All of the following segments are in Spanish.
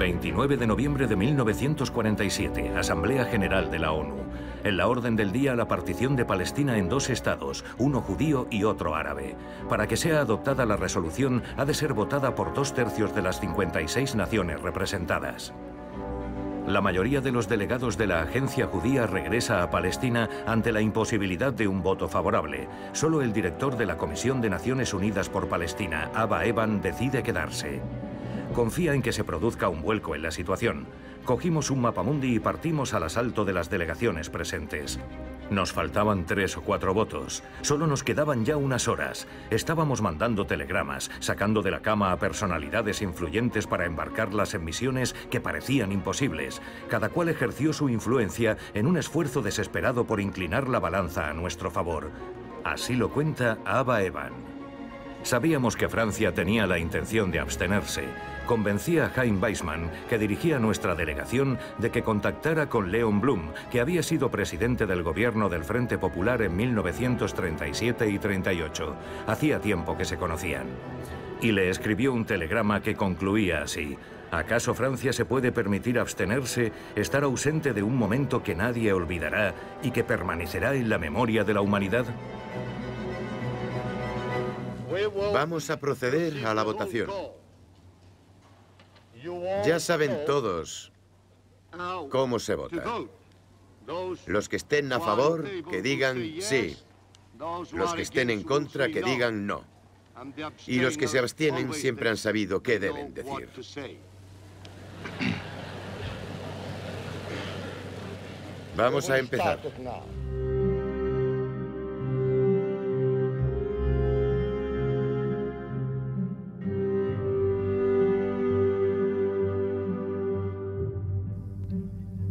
29 de noviembre de 1947, Asamblea General de la ONU. En la orden del día la partición de Palestina en dos estados, uno judío y otro árabe. Para que sea adoptada la resolución ha de ser votada por dos tercios de las 56 naciones representadas. La mayoría de los delegados de la agencia judía regresa a Palestina ante la imposibilidad de un voto favorable. Solo el director de la Comisión de Naciones Unidas por Palestina, Abba Eban, decide quedarse. Confía en que se produzca un vuelco en la situación. Cogimos un mapamundi y partimos al asalto de las delegaciones presentes. Nos faltaban tres o cuatro votos. Solo nos quedaban ya unas horas. Estábamos mandando telegramas, sacando de la cama a personalidades influyentes para embarcarlas en misiones que parecían imposibles. Cada cual ejerció su influencia en un esfuerzo desesperado por inclinar la balanza a nuestro favor. Así lo cuenta Abba Evan. Sabíamos que Francia tenía la intención de abstenerse. Convencía a Jaime Weissmann, que dirigía nuestra delegación, de que contactara con Leon Blum, que había sido presidente del gobierno del Frente Popular en 1937 y 38. Hacía tiempo que se conocían. Y le escribió un telegrama que concluía así. ¿Acaso Francia se puede permitir abstenerse, estar ausente de un momento que nadie olvidará y que permanecerá en la memoria de la humanidad? Vamos a proceder a la votación. Ya saben todos cómo se vota. Los que estén a favor, que digan sí. Los que estén en contra, que digan no. Y los que se abstienen siempre han sabido qué deben decir. Vamos a empezar.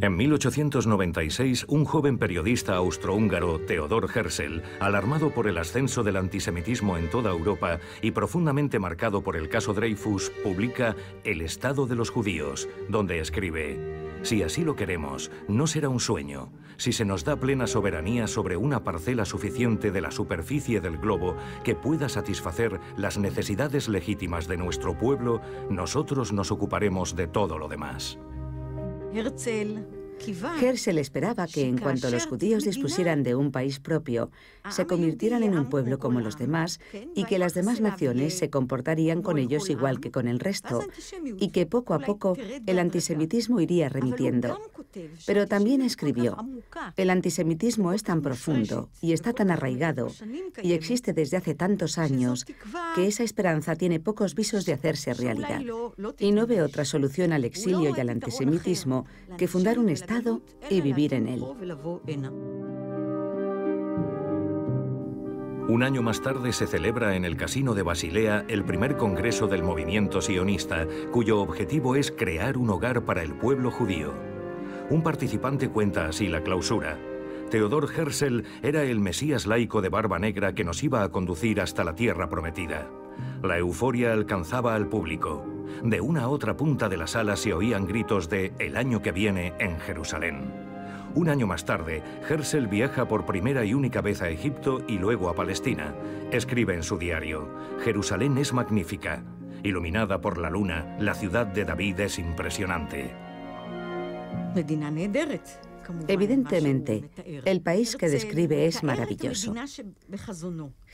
En 1896, un joven periodista austrohúngaro, Theodor Herzl, alarmado por el ascenso del antisemitismo en toda Europa y profundamente marcado por el caso Dreyfus, publica El Estado de los Judíos, donde escribe, Si así lo queremos, no será un sueño. Si se nos da plena soberanía sobre una parcela suficiente de la superficie del globo que pueda satisfacer las necesidades legítimas de nuestro pueblo, nosotros nos ocuparemos de todo lo demás. Herzl esperaba que en cuanto los judíos dispusieran de un país propio, se convirtieran en un pueblo como los demás y que las demás naciones se comportarían con ellos igual que con el resto, y que poco a poco el antisemitismo iría remitiendo. Pero también escribió, el antisemitismo es tan profundo y está tan arraigado y existe desde hace tantos años que esa esperanza tiene pocos visos de hacerse realidad. Y no ve otra solución al exilio y al antisemitismo que fundar un Estado y vivir en él. Un año más tarde se celebra en el Casino de Basilea el primer congreso del movimiento sionista, cuyo objetivo es crear un hogar para el pueblo judío. Un participante cuenta así la clausura. Theodor Herzl era el Mesías laico de barba negra que nos iba a conducir hasta la tierra prometida. La euforia alcanzaba al público. De una a otra punta de la sala se oían gritos de El año que viene en Jerusalén. Un año más tarde, Herzl viaja por primera y única vez a Egipto y luego a Palestina. Escribe en su diario, Jerusalén es magnífica. Iluminada por la luna, la ciudad de David es impresionante. Evidentemente, el país que describe es maravilloso.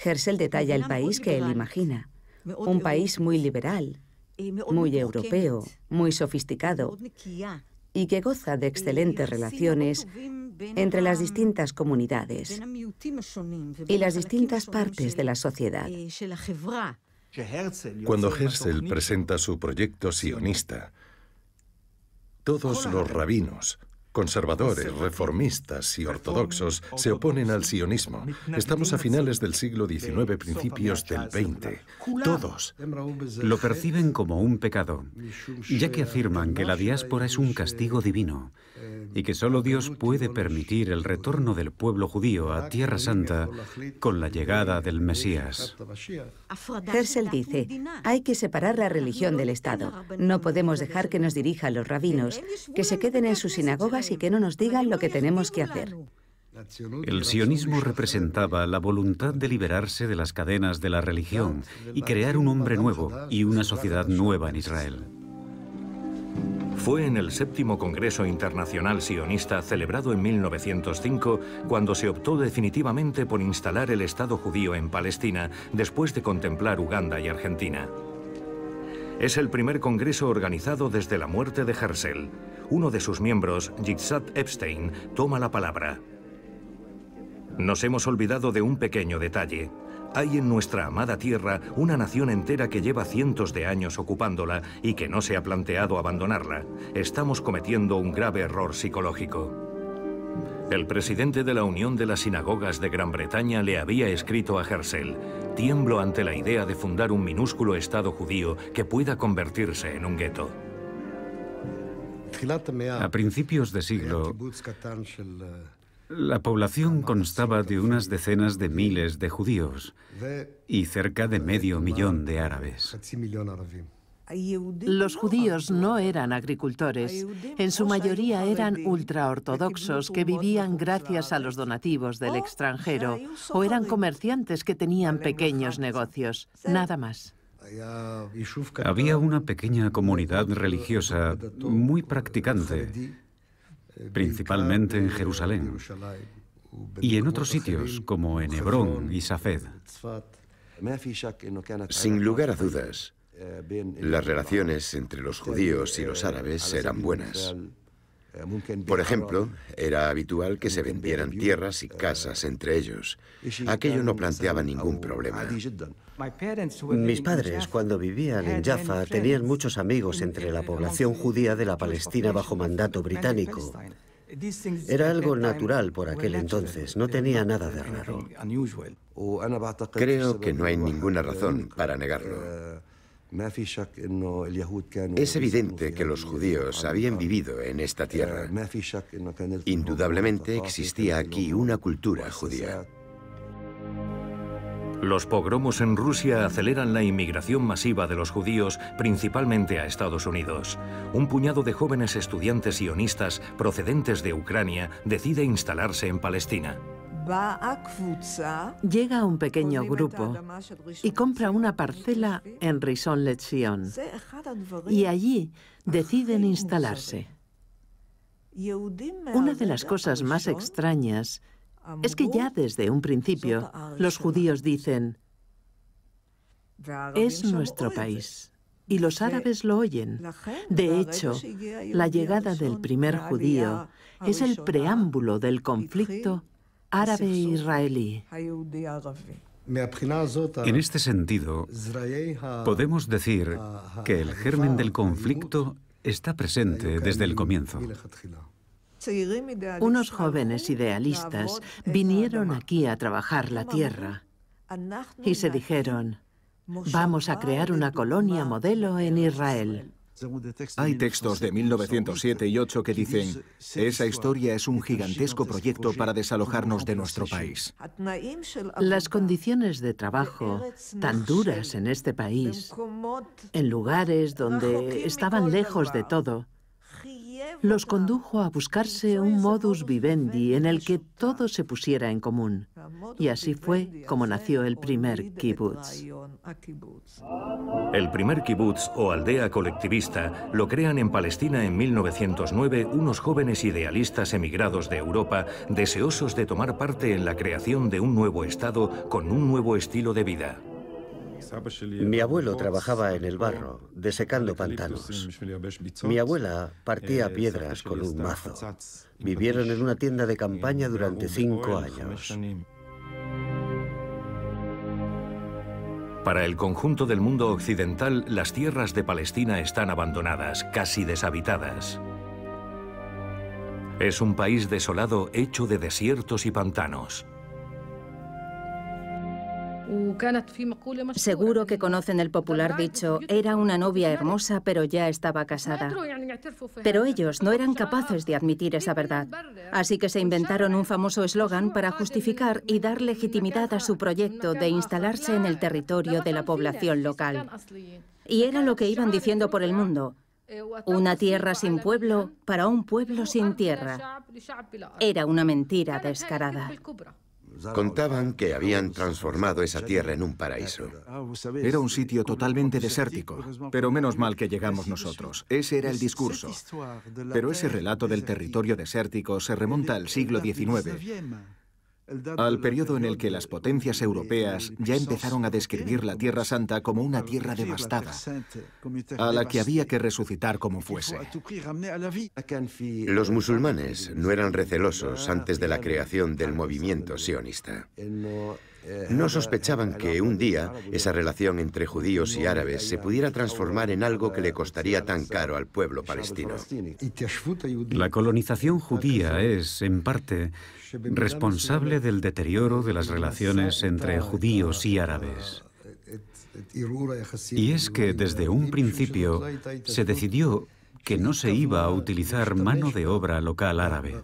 Herzl detalla el país que él imagina. Un país muy liberal, muy europeo, muy sofisticado y que goza de excelentes relaciones entre las distintas comunidades y las distintas partes de la sociedad. Cuando Herzl presenta su proyecto sionista, todos los rabinos, Conservadores, reformistas y ortodoxos se oponen al sionismo. Estamos a finales del siglo XIX, principios del XX. Todos lo perciben como un pecado, ya que afirman que la diáspora es un castigo divino y que solo Dios puede permitir el retorno del pueblo judío a Tierra Santa con la llegada del Mesías. Herzl dice, hay que separar la religión del Estado. No podemos dejar que nos dirijan los rabinos, que se queden en sus sinagogas y que no nos digan lo que tenemos que hacer. El sionismo representaba la voluntad de liberarse de las cadenas de la religión y crear un hombre nuevo y una sociedad nueva en Israel. Fue en el séptimo Congreso Internacional Sionista celebrado en 1905 cuando se optó definitivamente por instalar el Estado judío en Palestina después de contemplar Uganda y Argentina. Es el primer congreso organizado desde la muerte de Herzl. Uno de sus miembros, Yitzhak Epstein, toma la palabra. Nos hemos olvidado de un pequeño detalle. Hay en nuestra amada tierra una nación entera que lleva cientos de años ocupándola y que no se ha planteado abandonarla. Estamos cometiendo un grave error psicológico. El presidente de la Unión de las Sinagogas de Gran Bretaña le había escrito a Hersel, tiemblo ante la idea de fundar un minúsculo Estado judío que pueda convertirse en un gueto. A principios de siglo, la población constaba de unas decenas de miles de judíos y cerca de medio millón de árabes. Los judíos no eran agricultores, en su mayoría eran ultraortodoxos que vivían gracias a los donativos del extranjero o eran comerciantes que tenían pequeños negocios, nada más. Había una pequeña comunidad religiosa muy practicante principalmente en Jerusalén, y en otros sitios como en Hebrón y Safed. Sin lugar a dudas, las relaciones entre los judíos y los árabes eran buenas. Por ejemplo, era habitual que se vendieran tierras y casas entre ellos. Aquello no planteaba ningún problema. Mis padres, cuando vivían en Jaffa, tenían muchos amigos entre la población judía de la Palestina bajo mandato británico. Era algo natural por aquel entonces, no tenía nada de raro. Creo que no hay ninguna razón para negarlo. Es evidente que los judíos habían vivido en esta tierra. Indudablemente existía aquí una cultura judía. Los pogromos en Rusia aceleran la inmigración masiva de los judíos, principalmente a Estados Unidos. Un puñado de jóvenes estudiantes sionistas procedentes de Ucrania decide instalarse en Palestina. Llega un pequeño grupo y compra una parcela en Rishon LeZion y allí deciden instalarse. Una de las cosas más extrañas es que ya desde un principio los judíos dicen, es nuestro país. Y los árabes lo oyen. De hecho, la llegada del primer judío es el preámbulo del conflicto árabe-israelí. En este sentido, podemos decir que el germen del conflicto está presente desde el comienzo. Unos jóvenes idealistas vinieron aquí a trabajar la tierra y se dijeron, vamos a crear una colonia modelo en Israel. Hay textos de 1907 y 8 que dicen, esa historia es un gigantesco proyecto para desalojarnos de nuestro país. Las condiciones de trabajo tan duras en este país, en lugares donde estaban lejos de todo, los condujo a buscarse un modus vivendi en el que todo se pusiera en común. Y así fue como nació el primer kibbutz. El primer kibbutz o aldea colectivista lo crean en Palestina en 1909 unos jóvenes idealistas emigrados de Europa deseosos de tomar parte en la creación de un nuevo Estado con un nuevo estilo de vida. Mi abuelo trabajaba en el barro, desecando pantanos. Mi abuela partía piedras con un mazo. Vivieron en una tienda de campaña durante cinco años. Para el conjunto del mundo occidental, las tierras de Palestina están abandonadas, casi deshabitadas. Es un país desolado hecho de desiertos y pantanos. Seguro que conocen el popular dicho, era una novia hermosa pero ya estaba casada. Pero ellos no eran capaces de admitir esa verdad. Así que se inventaron un famoso eslogan para justificar y dar legitimidad a su proyecto de instalarse en el territorio de la población local. Y era lo que iban diciendo por el mundo. Una tierra sin pueblo para un pueblo sin tierra. Era una mentira descarada. Contaban que habían transformado esa tierra en un paraíso. Era un sitio totalmente desértico, pero menos mal que llegamos nosotros. Ese era el discurso. Pero ese relato del territorio desértico se remonta al siglo XIX al periodo en el que las potencias europeas ya empezaron a describir la Tierra Santa como una tierra devastada, a la que había que resucitar como fuese. Los musulmanes no eran recelosos antes de la creación del movimiento sionista. No sospechaban que un día esa relación entre judíos y árabes se pudiera transformar en algo que le costaría tan caro al pueblo palestino. La colonización judía es, en parte, responsable del deterioro de las relaciones entre judíos y árabes. Y es que desde un principio se decidió que no se iba a utilizar mano de obra local árabe.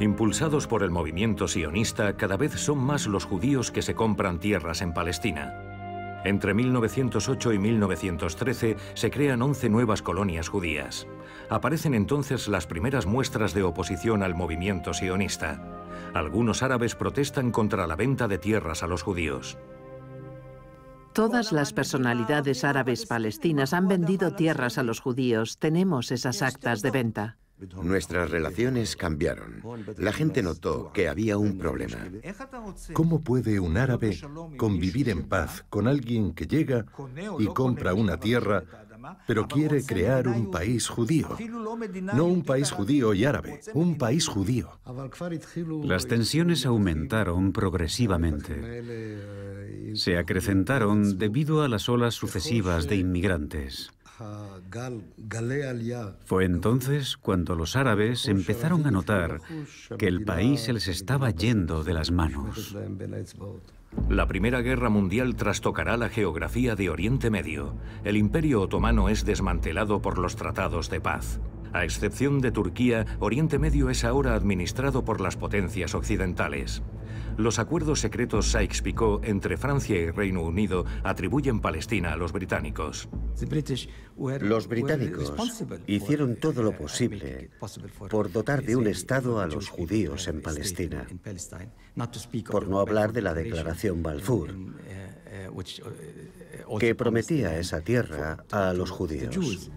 Impulsados por el movimiento sionista, cada vez son más los judíos que se compran tierras en Palestina. Entre 1908 y 1913 se crean 11 nuevas colonias judías. Aparecen entonces las primeras muestras de oposición al movimiento sionista. Algunos árabes protestan contra la venta de tierras a los judíos. Todas las personalidades árabes palestinas han vendido tierras a los judíos. Tenemos esas actas de venta. Nuestras relaciones cambiaron. La gente notó que había un problema. ¿Cómo puede un árabe convivir en paz con alguien que llega y compra una tierra pero quiere crear un país judío. No un país judío y árabe, un país judío. Las tensiones aumentaron progresivamente. Se acrecentaron debido a las olas sucesivas de inmigrantes. Fue entonces cuando los árabes empezaron a notar que el país se les estaba yendo de las manos. La Primera Guerra Mundial trastocará la geografía de Oriente Medio. El Imperio Otomano es desmantelado por los tratados de paz. A excepción de Turquía, Oriente Medio es ahora administrado por las potencias occidentales. Los acuerdos secretos Sykes-Picot entre Francia y Reino Unido atribuyen Palestina a los británicos. Los británicos hicieron todo lo posible por dotar de un Estado a los judíos en Palestina, por no hablar de la Declaración Balfour, que prometía esa tierra a los judíos.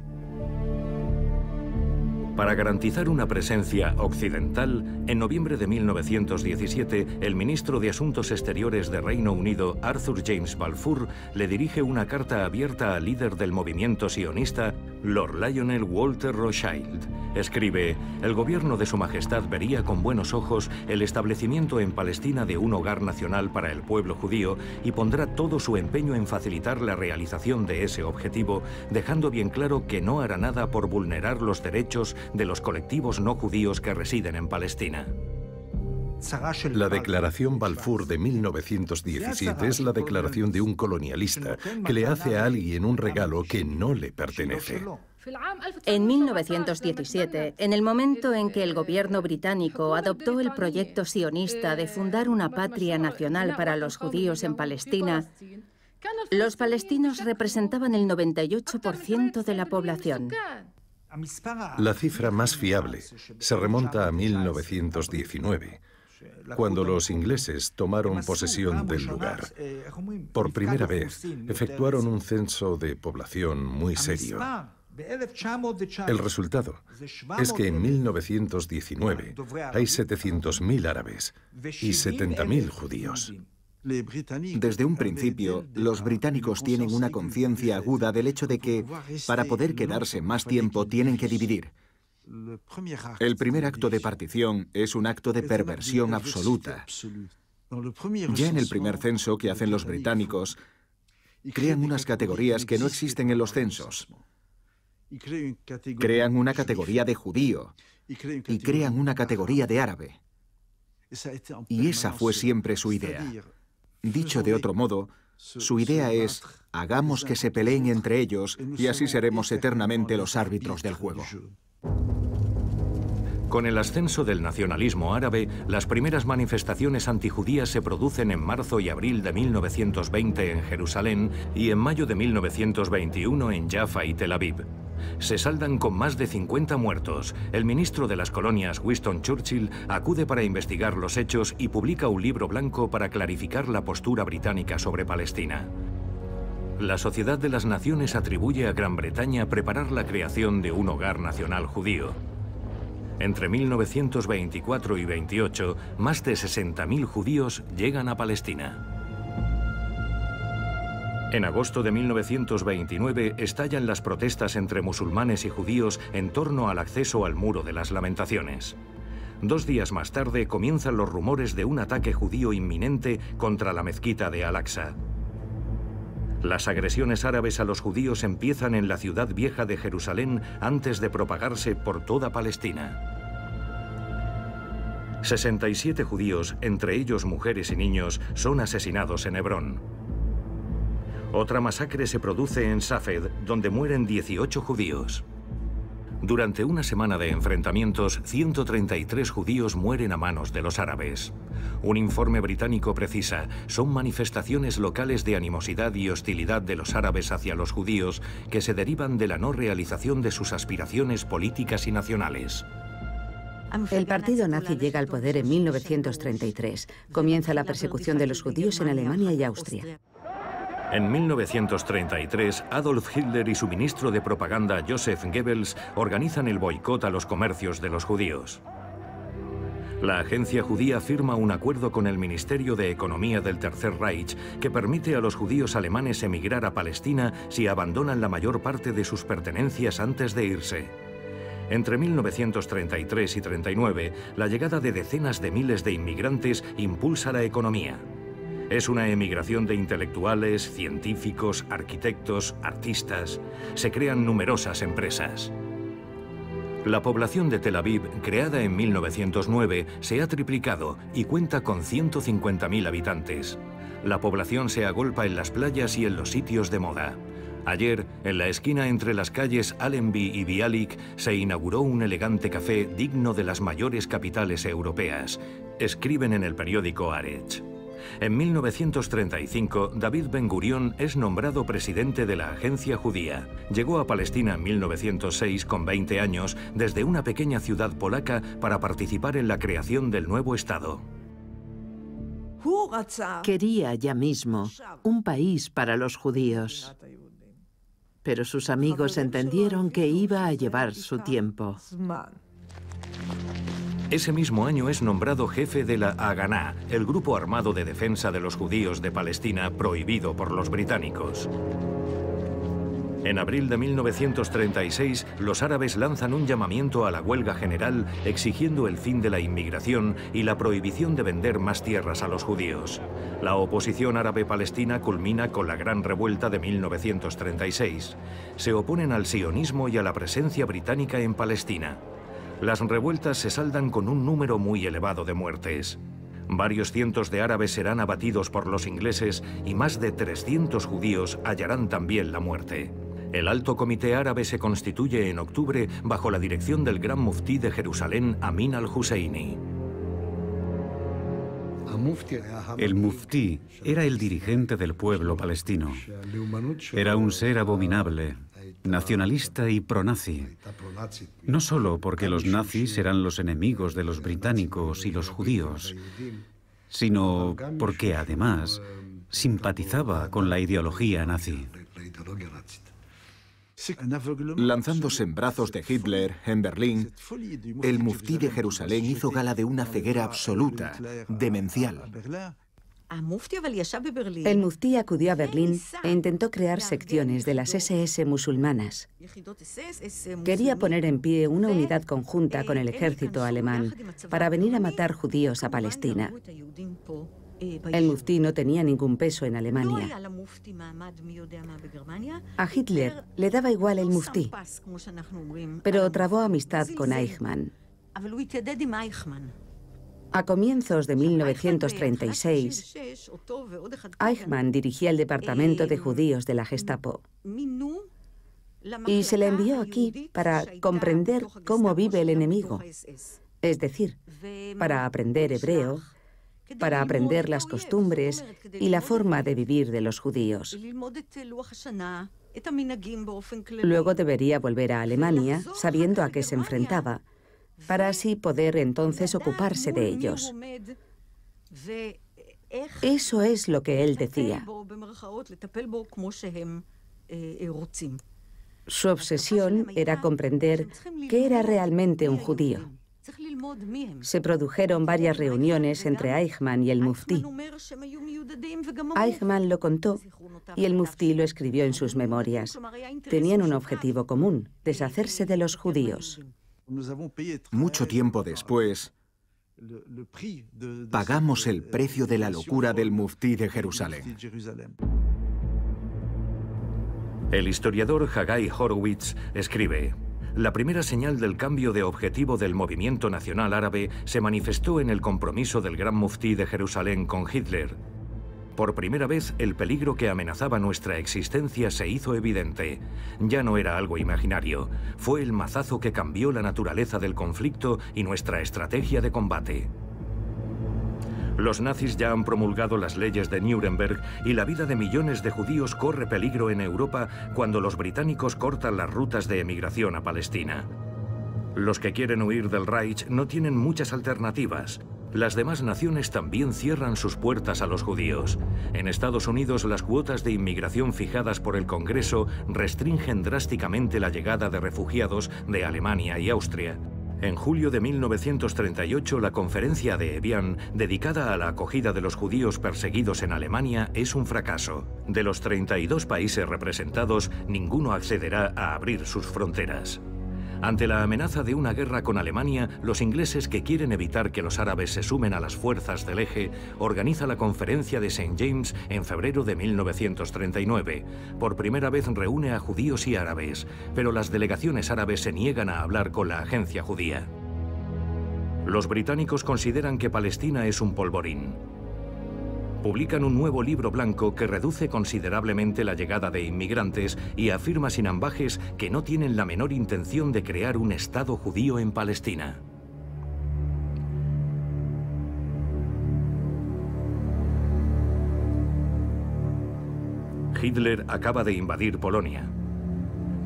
Para garantizar una presencia occidental, en noviembre de 1917, el ministro de Asuntos Exteriores de Reino Unido, Arthur James Balfour, le dirige una carta abierta al líder del movimiento sionista, Lord Lionel Walter Rothschild. Escribe, el gobierno de Su Majestad vería con buenos ojos el establecimiento en Palestina de un hogar nacional para el pueblo judío y pondrá todo su empeño en facilitar la realización de ese objetivo, dejando bien claro que no hará nada por vulnerar los derechos de los colectivos no judíos que residen en Palestina. La declaración Balfour de 1917 es la declaración de un colonialista que le hace a alguien un regalo que no le pertenece. En 1917, en el momento en que el gobierno británico adoptó el proyecto sionista de fundar una patria nacional para los judíos en Palestina, los palestinos representaban el 98% de la población. La cifra más fiable se remonta a 1919, cuando los ingleses tomaron posesión del lugar. Por primera vez, efectuaron un censo de población muy serio. El resultado es que en 1919 hay 700.000 árabes y 70.000 judíos. Desde un principio, los británicos tienen una conciencia aguda del hecho de que, para poder quedarse más tiempo, tienen que dividir. El primer acto de partición es un acto de perversión absoluta. Ya en el primer censo que hacen los británicos, crean unas categorías que no existen en los censos. Crean una categoría de judío y crean una categoría de árabe. Y esa fue siempre su idea. Dicho de otro modo, su idea es, hagamos que se peleen entre ellos y así seremos eternamente los árbitros del juego. Con el ascenso del nacionalismo árabe, las primeras manifestaciones antijudías se producen en marzo y abril de 1920 en Jerusalén y en mayo de 1921 en Jaffa y Tel Aviv. Se saldan con más de 50 muertos. El ministro de las colonias, Winston Churchill, acude para investigar los hechos y publica un libro blanco para clarificar la postura británica sobre Palestina. La Sociedad de las Naciones atribuye a Gran Bretaña preparar la creación de un hogar nacional judío. Entre 1924 y 28, más de 60.000 judíos llegan a Palestina. En agosto de 1929 estallan las protestas entre musulmanes y judíos en torno al acceso al Muro de las Lamentaciones. Dos días más tarde comienzan los rumores de un ataque judío inminente contra la mezquita de Al-Aqsa. Las agresiones árabes a los judíos empiezan en la ciudad vieja de Jerusalén antes de propagarse por toda Palestina. 67 judíos, entre ellos mujeres y niños, son asesinados en Hebrón. Otra masacre se produce en Safed, donde mueren 18 judíos. Durante una semana de enfrentamientos, 133 judíos mueren a manos de los árabes. Un informe británico precisa, son manifestaciones locales de animosidad y hostilidad de los árabes hacia los judíos que se derivan de la no realización de sus aspiraciones políticas y nacionales. El partido nazi llega al poder en 1933. Comienza la persecución de los judíos en Alemania y Austria. En 1933, Adolf Hitler y su ministro de propaganda Joseph Goebbels organizan el boicot a los comercios de los judíos. La agencia judía firma un acuerdo con el Ministerio de Economía del Tercer Reich que permite a los judíos alemanes emigrar a Palestina si abandonan la mayor parte de sus pertenencias antes de irse. Entre 1933 y 39, la llegada de decenas de miles de inmigrantes impulsa la economía. Es una emigración de intelectuales, científicos, arquitectos, artistas. Se crean numerosas empresas. La población de Tel Aviv, creada en 1909, se ha triplicado y cuenta con 150.000 habitantes. La población se agolpa en las playas y en los sitios de moda. Ayer, en la esquina entre las calles Allenby y Bialik, se inauguró un elegante café digno de las mayores capitales europeas. Escriben en el periódico Arech. En 1935, David Ben Gurion es nombrado presidente de la Agencia Judía. Llegó a Palestina en 1906 con 20 años desde una pequeña ciudad polaca para participar en la creación del nuevo Estado. Quería ya mismo un país para los judíos, pero sus amigos entendieron que iba a llevar su tiempo. Ese mismo año es nombrado jefe de la Haganah, el grupo armado de defensa de los judíos de Palestina prohibido por los británicos. En abril de 1936, los árabes lanzan un llamamiento a la huelga general exigiendo el fin de la inmigración y la prohibición de vender más tierras a los judíos. La oposición árabe-palestina culmina con la Gran Revuelta de 1936. Se oponen al sionismo y a la presencia británica en Palestina. Las revueltas se saldan con un número muy elevado de muertes. Varios cientos de árabes serán abatidos por los ingleses y más de 300 judíos hallarán también la muerte. El Alto Comité Árabe se constituye en octubre bajo la dirección del Gran Muftí de Jerusalén, Amin al-Husseini. El muftí era el dirigente del pueblo palestino. Era un ser abominable, nacionalista y pronazi. No solo porque los nazis eran los enemigos de los británicos y los judíos, sino porque además simpatizaba con la ideología nazi. Lanzándose en brazos de Hitler en Berlín, el muftí de Jerusalén hizo gala de una ceguera absoluta, demencial. El muftí acudió a Berlín e intentó crear secciones de las SS musulmanas. Quería poner en pie una unidad conjunta con el ejército alemán para venir a matar judíos a Palestina. El muftí no tenía ningún peso en Alemania. A Hitler le daba igual el muftí, pero trabó amistad con Eichmann. A comienzos de 1936, Eichmann dirigía el departamento de judíos de la Gestapo. Y se le envió aquí para comprender cómo vive el enemigo, es decir, para aprender hebreo para aprender las costumbres y la forma de vivir de los judíos. Luego debería volver a Alemania sabiendo a qué se enfrentaba, para así poder entonces ocuparse de ellos. Eso es lo que él decía. Su obsesión era comprender qué era realmente un judío. Se produjeron varias reuniones entre Eichmann y el Mufti. Eichmann lo contó y el Mufti lo escribió en sus memorias. Tenían un objetivo común, deshacerse de los judíos. Mucho tiempo después, pagamos el precio de la locura del Mufti de Jerusalén. El historiador Hagai Horowitz escribe, la primera señal del cambio de objetivo del movimiento nacional árabe se manifestó en el compromiso del Gran Mufti de Jerusalén con Hitler. Por primera vez, el peligro que amenazaba nuestra existencia se hizo evidente. Ya no era algo imaginario, fue el mazazo que cambió la naturaleza del conflicto y nuestra estrategia de combate. Los nazis ya han promulgado las leyes de Nuremberg y la vida de millones de judíos corre peligro en Europa cuando los británicos cortan las rutas de emigración a Palestina. Los que quieren huir del Reich no tienen muchas alternativas. Las demás naciones también cierran sus puertas a los judíos. En Estados Unidos las cuotas de inmigración fijadas por el Congreso restringen drásticamente la llegada de refugiados de Alemania y Austria. En julio de 1938, la conferencia de Evian, dedicada a la acogida de los judíos perseguidos en Alemania, es un fracaso. De los 32 países representados, ninguno accederá a abrir sus fronteras. Ante la amenaza de una guerra con Alemania, los ingleses que quieren evitar que los árabes se sumen a las fuerzas del eje, organiza la conferencia de St. James en febrero de 1939. Por primera vez reúne a judíos y árabes, pero las delegaciones árabes se niegan a hablar con la agencia judía. Los británicos consideran que Palestina es un polvorín publican un nuevo libro blanco que reduce considerablemente la llegada de inmigrantes y afirma sin ambajes que no tienen la menor intención de crear un Estado judío en Palestina. Hitler acaba de invadir Polonia.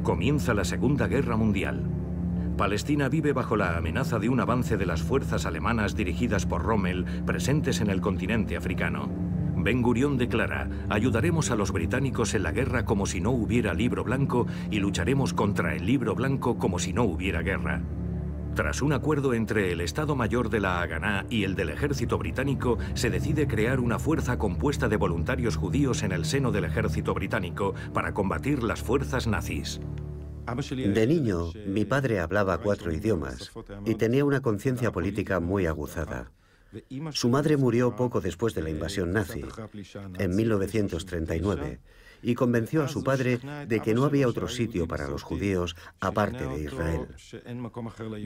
Comienza la Segunda Guerra Mundial. Palestina vive bajo la amenaza de un avance de las fuerzas alemanas dirigidas por Rommel presentes en el continente africano. Ben Gurion declara, ayudaremos a los británicos en la guerra como si no hubiera libro blanco y lucharemos contra el libro blanco como si no hubiera guerra. Tras un acuerdo entre el Estado Mayor de la Haganá y el del ejército británico, se decide crear una fuerza compuesta de voluntarios judíos en el seno del ejército británico para combatir las fuerzas nazis. De niño, mi padre hablaba cuatro idiomas y tenía una conciencia política muy aguzada. Su madre murió poco después de la invasión nazi, en 1939, y convenció a su padre de que no había otro sitio para los judíos aparte de Israel.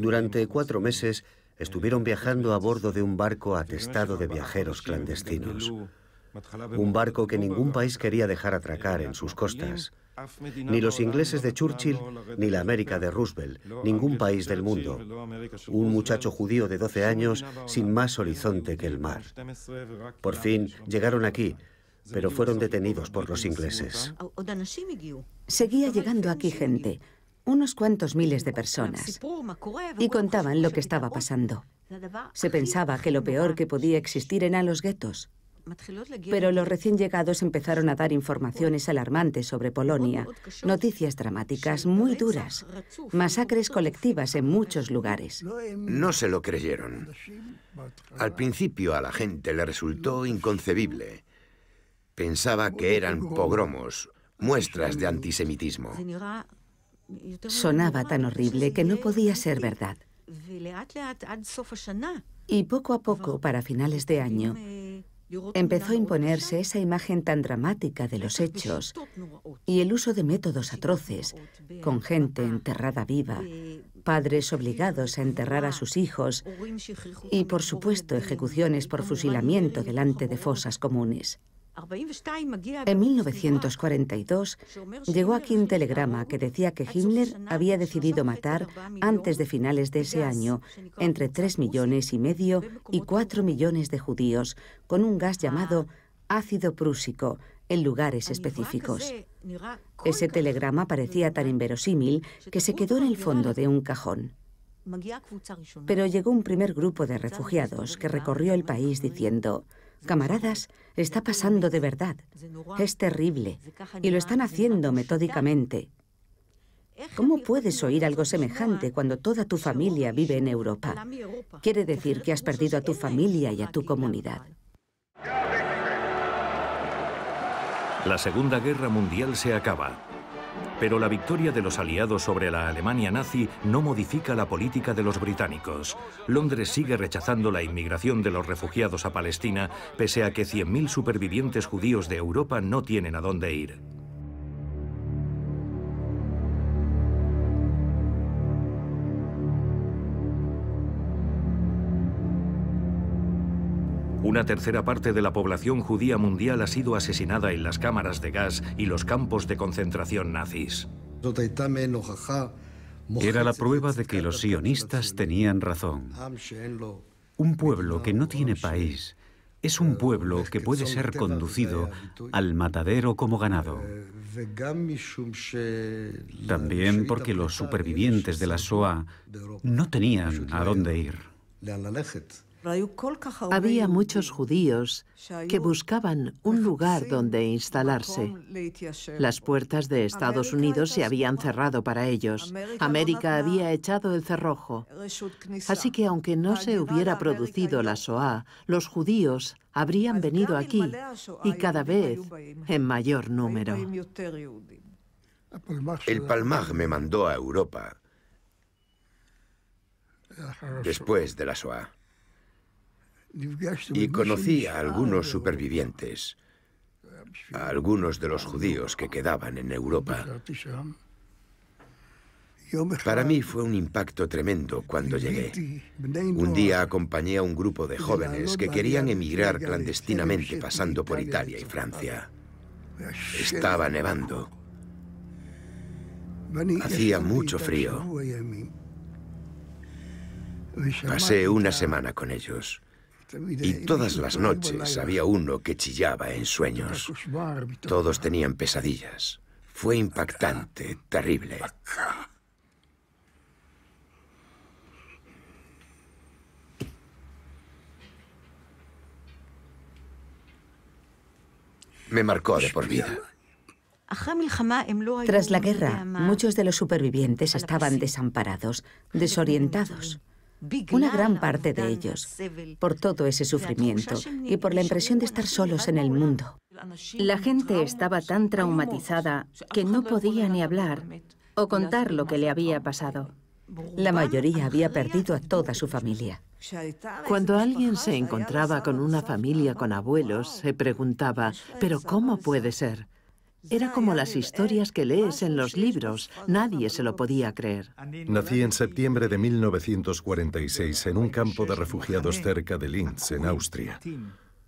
Durante cuatro meses estuvieron viajando a bordo de un barco atestado de viajeros clandestinos. Un barco que ningún país quería dejar atracar en sus costas. Ni los ingleses de Churchill, ni la América de Roosevelt, ningún país del mundo. Un muchacho judío de 12 años sin más horizonte que el mar. Por fin llegaron aquí, pero fueron detenidos por los ingleses. Seguía llegando aquí gente, unos cuantos miles de personas, y contaban lo que estaba pasando. Se pensaba que lo peor que podía existir eran los guetos. Pero los recién llegados empezaron a dar informaciones alarmantes sobre Polonia, noticias dramáticas muy duras, masacres colectivas en muchos lugares. No se lo creyeron. Al principio a la gente le resultó inconcebible. Pensaba que eran pogromos, muestras de antisemitismo. Sonaba tan horrible que no podía ser verdad. Y poco a poco, para finales de año, empezó a imponerse esa imagen tan dramática de los hechos y el uso de métodos atroces, con gente enterrada viva, padres obligados a enterrar a sus hijos y, por supuesto, ejecuciones por fusilamiento delante de fosas comunes. En 1942 llegó aquí un telegrama que decía que Himmler había decidido matar antes de finales de ese año entre 3 millones y medio y 4 millones de judíos con un gas llamado ácido prúsico en lugares específicos. Ese telegrama parecía tan inverosímil que se quedó en el fondo de un cajón. Pero llegó un primer grupo de refugiados que recorrió el país diciendo, Camaradas, está pasando de verdad. Es terrible. Y lo están haciendo metódicamente. ¿Cómo puedes oír algo semejante cuando toda tu familia vive en Europa? Quiere decir que has perdido a tu familia y a tu comunidad. La Segunda Guerra Mundial se acaba. Pero la victoria de los aliados sobre la Alemania nazi no modifica la política de los británicos. Londres sigue rechazando la inmigración de los refugiados a Palestina, pese a que 100.000 supervivientes judíos de Europa no tienen a dónde ir. Una tercera parte de la población judía mundial ha sido asesinada en las cámaras de gas y los campos de concentración nazis. Era la prueba de que los sionistas tenían razón. Un pueblo que no tiene país es un pueblo que puede ser conducido al matadero como ganado. También porque los supervivientes de la SOA no tenían a dónde ir. Había muchos judíos que buscaban un lugar donde instalarse. Las puertas de Estados Unidos se habían cerrado para ellos. América había echado el cerrojo. Así que aunque no se hubiera producido la SOA, los judíos habrían venido aquí y cada vez en mayor número. El Palmaj me mandó a Europa después de la SOA y conocí a algunos supervivientes, a algunos de los judíos que quedaban en Europa. Para mí fue un impacto tremendo cuando llegué. Un día acompañé a un grupo de jóvenes que querían emigrar clandestinamente pasando por Italia y Francia. Estaba nevando. Hacía mucho frío. Pasé una semana con ellos. Y todas las noches había uno que chillaba en sueños. Todos tenían pesadillas. Fue impactante, terrible. Me marcó de por vida. Tras la guerra, muchos de los supervivientes estaban desamparados, desorientados. Una gran parte de ellos, por todo ese sufrimiento y por la impresión de estar solos en el mundo. La gente estaba tan traumatizada que no podía ni hablar o contar lo que le había pasado. La mayoría había perdido a toda su familia. Cuando alguien se encontraba con una familia con abuelos, se preguntaba, ¿pero cómo puede ser? Era como las historias que lees en los libros. Nadie se lo podía creer. Nací en septiembre de 1946 en un campo de refugiados cerca de Linz, en Austria.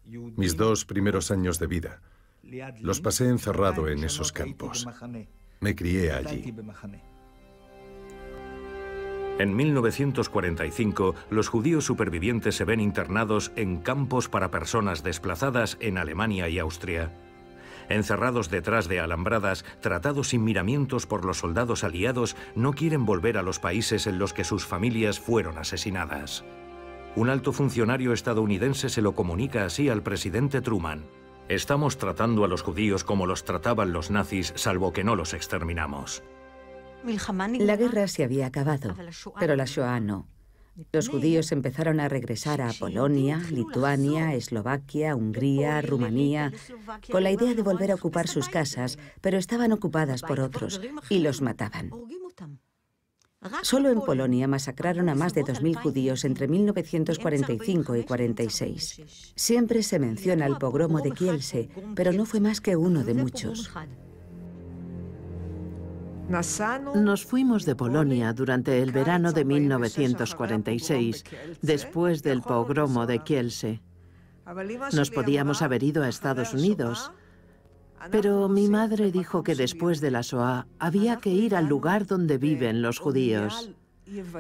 Mis dos primeros años de vida los pasé encerrado en esos campos. Me crié allí. En 1945, los judíos supervivientes se ven internados en campos para personas desplazadas en Alemania y Austria encerrados detrás de alambradas, tratados sin miramientos por los soldados aliados, no quieren volver a los países en los que sus familias fueron asesinadas. Un alto funcionario estadounidense se lo comunica así al presidente Truman. Estamos tratando a los judíos como los trataban los nazis, salvo que no los exterminamos. La guerra se había acabado, pero la Shoah no. Los judíos empezaron a regresar a Polonia, Lituania, Eslovaquia, Hungría, Rumanía, con la idea de volver a ocupar sus casas, pero estaban ocupadas por otros y los mataban. Solo en Polonia masacraron a más de 2.000 judíos entre 1945 y 46. Siempre se menciona el pogromo de Kielce, pero no fue más que uno de muchos. Nos fuimos de Polonia durante el verano de 1946, después del pogromo de Kielce. Nos podíamos haber ido a Estados Unidos, pero mi madre dijo que después de la Shoah había que ir al lugar donde viven los judíos.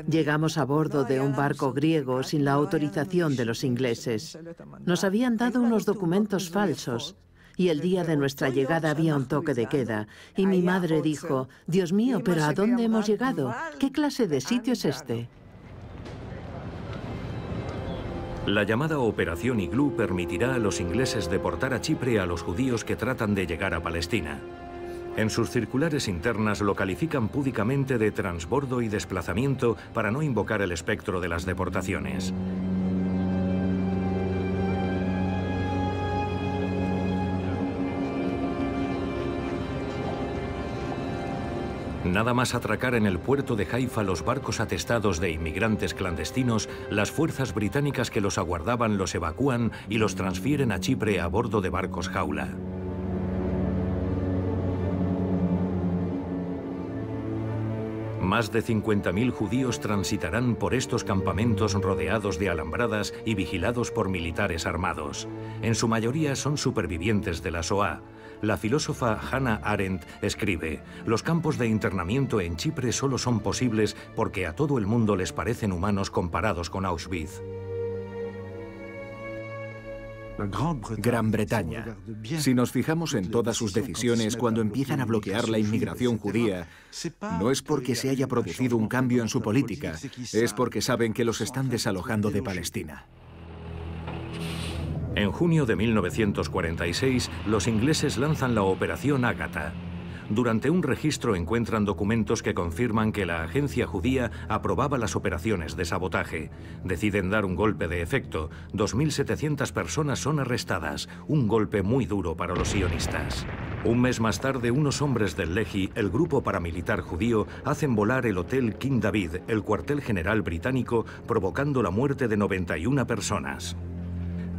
Llegamos a bordo de un barco griego sin la autorización de los ingleses. Nos habían dado unos documentos falsos y el día de nuestra llegada había un toque de queda. Y mi madre dijo, Dios mío, pero ¿a dónde hemos llegado? ¿Qué clase de sitio es este? La llamada Operación Iglú permitirá a los ingleses deportar a Chipre a los judíos que tratan de llegar a Palestina. En sus circulares internas lo califican púdicamente de transbordo y desplazamiento para no invocar el espectro de las deportaciones. Nada más atracar en el puerto de Haifa los barcos atestados de inmigrantes clandestinos, las fuerzas británicas que los aguardaban los evacúan y los transfieren a Chipre a bordo de barcos jaula. Más de 50.000 judíos transitarán por estos campamentos rodeados de alambradas y vigilados por militares armados. En su mayoría son supervivientes de la SOA. La filósofa Hannah Arendt escribe, los campos de internamiento en Chipre solo son posibles porque a todo el mundo les parecen humanos comparados con Auschwitz. Gran Bretaña. Si nos fijamos en todas sus decisiones cuando empiezan a bloquear la inmigración judía, no es porque se haya producido un cambio en su política, es porque saben que los están desalojando de Palestina. En junio de 1946, los ingleses lanzan la Operación Ágata. Durante un registro encuentran documentos que confirman que la agencia judía aprobaba las operaciones de sabotaje. Deciden dar un golpe de efecto. 2.700 personas son arrestadas, un golpe muy duro para los sionistas. Un mes más tarde, unos hombres del Lehi, el grupo paramilitar judío, hacen volar el Hotel King David, el cuartel general británico, provocando la muerte de 91 personas.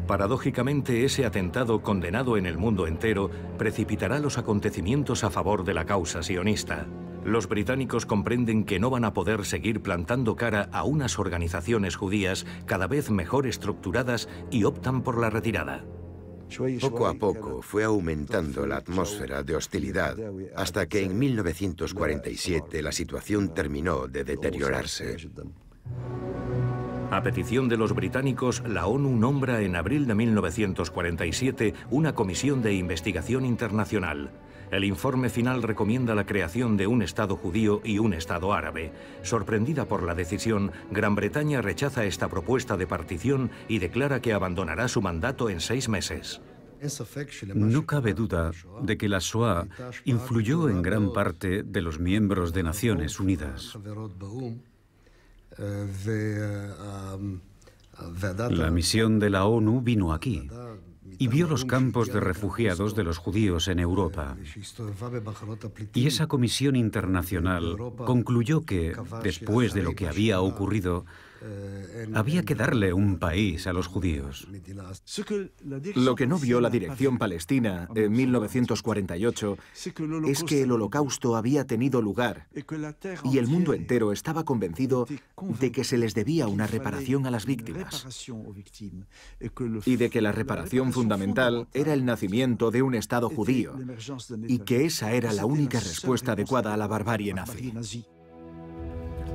Paradójicamente, ese atentado condenado en el mundo entero precipitará los acontecimientos a favor de la causa sionista. Los británicos comprenden que no van a poder seguir plantando cara a unas organizaciones judías cada vez mejor estructuradas y optan por la retirada. Poco a poco fue aumentando la atmósfera de hostilidad hasta que en 1947 la situación terminó de deteriorarse. A petición de los británicos, la ONU nombra en abril de 1947 una comisión de investigación internacional. El informe final recomienda la creación de un Estado judío y un Estado árabe. Sorprendida por la decisión, Gran Bretaña rechaza esta propuesta de partición y declara que abandonará su mandato en seis meses. No cabe duda de que la SOA influyó en gran parte de los miembros de Naciones Unidas. La misión de la ONU vino aquí y vio los campos de refugiados de los judíos en Europa. Y esa comisión internacional concluyó que, después de lo que había ocurrido, había que darle un país a los judíos. Lo que no vio la dirección palestina en 1948 es que el holocausto había tenido lugar y el mundo entero estaba convencido de que se les debía una reparación a las víctimas y de que la reparación fundamental era el nacimiento de un Estado judío y que esa era la única respuesta adecuada a la barbarie nazi.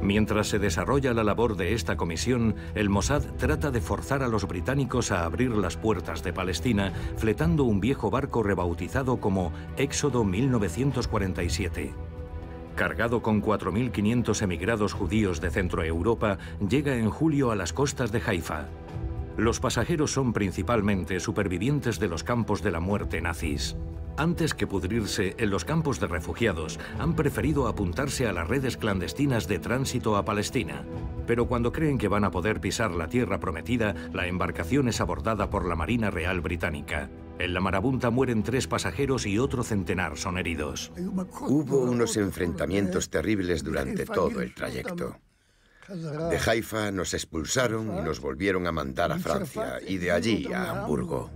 Mientras se desarrolla la labor de esta comisión, el Mossad trata de forzar a los británicos a abrir las puertas de Palestina, fletando un viejo barco rebautizado como Éxodo 1947. Cargado con 4.500 emigrados judíos de Centro Europa, llega en julio a las costas de Haifa. Los pasajeros son principalmente supervivientes de los campos de la muerte nazis. Antes que pudrirse en los campos de refugiados, han preferido apuntarse a las redes clandestinas de tránsito a Palestina. Pero cuando creen que van a poder pisar la tierra prometida, la embarcación es abordada por la Marina Real Británica. En la marabunta mueren tres pasajeros y otro centenar son heridos. Hubo unos enfrentamientos terribles durante todo el trayecto. De Haifa nos expulsaron y nos volvieron a mandar a Francia y de allí a Hamburgo.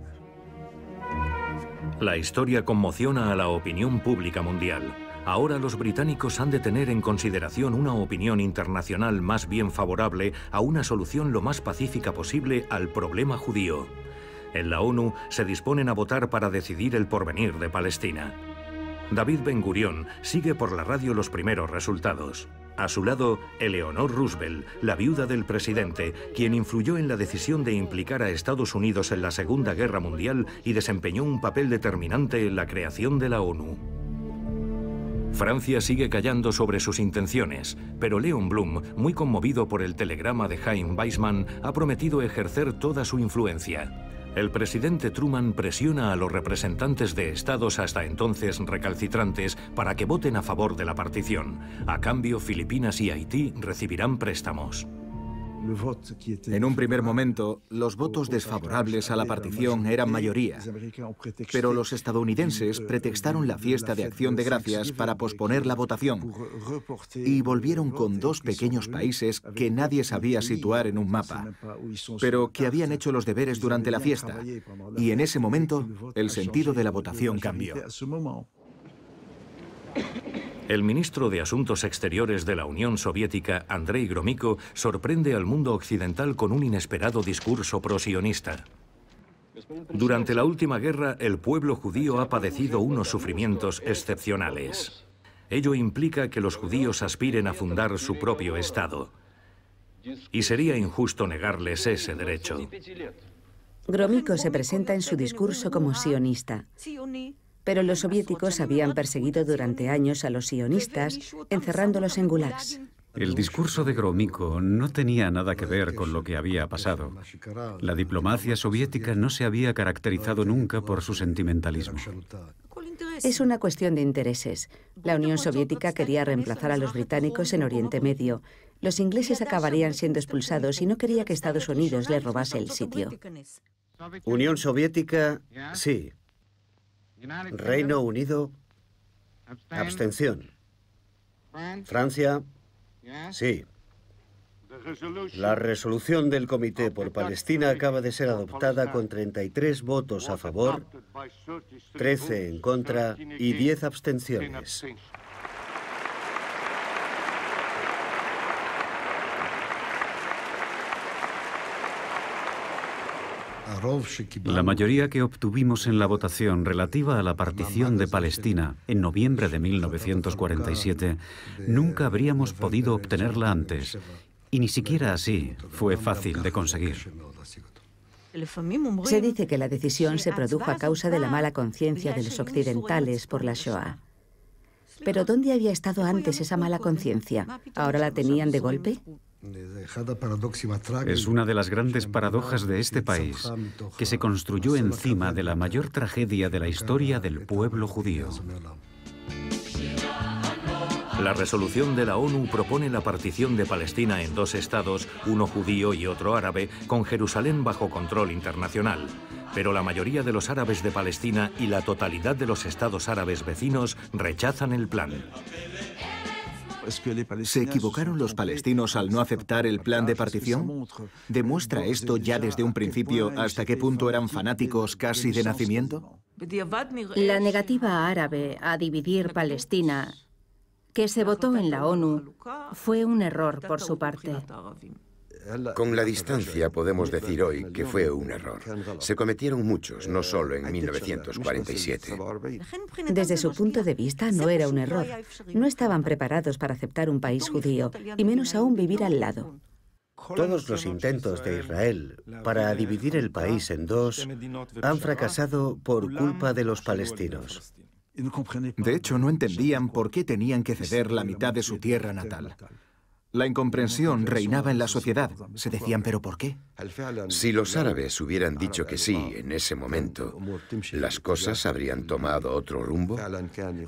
La historia conmociona a la opinión pública mundial. Ahora los británicos han de tener en consideración una opinión internacional más bien favorable a una solución lo más pacífica posible al problema judío. En la ONU se disponen a votar para decidir el porvenir de Palestina. David Ben Gurión sigue por la radio los primeros resultados. A su lado, Eleanor Roosevelt, la viuda del presidente, quien influyó en la decisión de implicar a Estados Unidos en la Segunda Guerra Mundial y desempeñó un papel determinante en la creación de la ONU. Francia sigue callando sobre sus intenciones, pero Leon Blum, muy conmovido por el telegrama de Jaime Weissman, ha prometido ejercer toda su influencia. El presidente Truman presiona a los representantes de estados hasta entonces recalcitrantes para que voten a favor de la partición. A cambio, Filipinas y Haití recibirán préstamos. En un primer momento, los votos desfavorables a la partición eran mayoría, pero los estadounidenses pretextaron la fiesta de acción de gracias para posponer la votación y volvieron con dos pequeños países que nadie sabía situar en un mapa, pero que habían hecho los deberes durante la fiesta, y en ese momento el sentido de la votación cambió. El ministro de Asuntos Exteriores de la Unión Soviética, Andrei Gromyko, sorprende al mundo occidental con un inesperado discurso prosionista. Durante la última guerra, el pueblo judío ha padecido unos sufrimientos excepcionales. Ello implica que los judíos aspiren a fundar su propio Estado. Y sería injusto negarles ese derecho. Gromyko se presenta en su discurso como sionista. Pero los soviéticos habían perseguido durante años a los sionistas, encerrándolos en gulags. El discurso de Gromyko no tenía nada que ver con lo que había pasado. La diplomacia soviética no se había caracterizado nunca por su sentimentalismo. Es una cuestión de intereses. La Unión Soviética quería reemplazar a los británicos en Oriente Medio. Los ingleses acabarían siendo expulsados y no quería que Estados Unidos les robase el sitio. Unión Soviética, sí. Reino Unido, abstención. Francia, sí. La resolución del Comité por Palestina acaba de ser adoptada con 33 votos a favor, 13 en contra y 10 abstenciones. La mayoría que obtuvimos en la votación relativa a la partición de Palestina en noviembre de 1947 nunca habríamos podido obtenerla antes y ni siquiera así fue fácil de conseguir. Se dice que la decisión se produjo a causa de la mala conciencia de los occidentales por la Shoah. Pero ¿dónde había estado antes esa mala conciencia? ¿Ahora la tenían de golpe? Es una de las grandes paradojas de este país, que se construyó encima de la mayor tragedia de la historia del pueblo judío. La resolución de la ONU propone la partición de Palestina en dos estados, uno judío y otro árabe, con Jerusalén bajo control internacional. Pero la mayoría de los árabes de Palestina y la totalidad de los estados árabes vecinos rechazan el plan. ¿Se equivocaron los palestinos al no aceptar el plan de partición? ¿Demuestra esto ya desde un principio hasta qué punto eran fanáticos casi de nacimiento? La negativa árabe a dividir Palestina, que se votó en la ONU, fue un error por su parte. Con la distancia podemos decir hoy que fue un error. Se cometieron muchos, no solo en 1947. Desde su punto de vista no era un error. No estaban preparados para aceptar un país judío, y menos aún vivir al lado. Todos los intentos de Israel para dividir el país en dos han fracasado por culpa de los palestinos. De hecho, no entendían por qué tenían que ceder la mitad de su tierra natal. La incomprensión reinaba en la sociedad. Se decían, ¿pero por qué? Si los árabes hubieran dicho que sí en ese momento, ¿las cosas habrían tomado otro rumbo?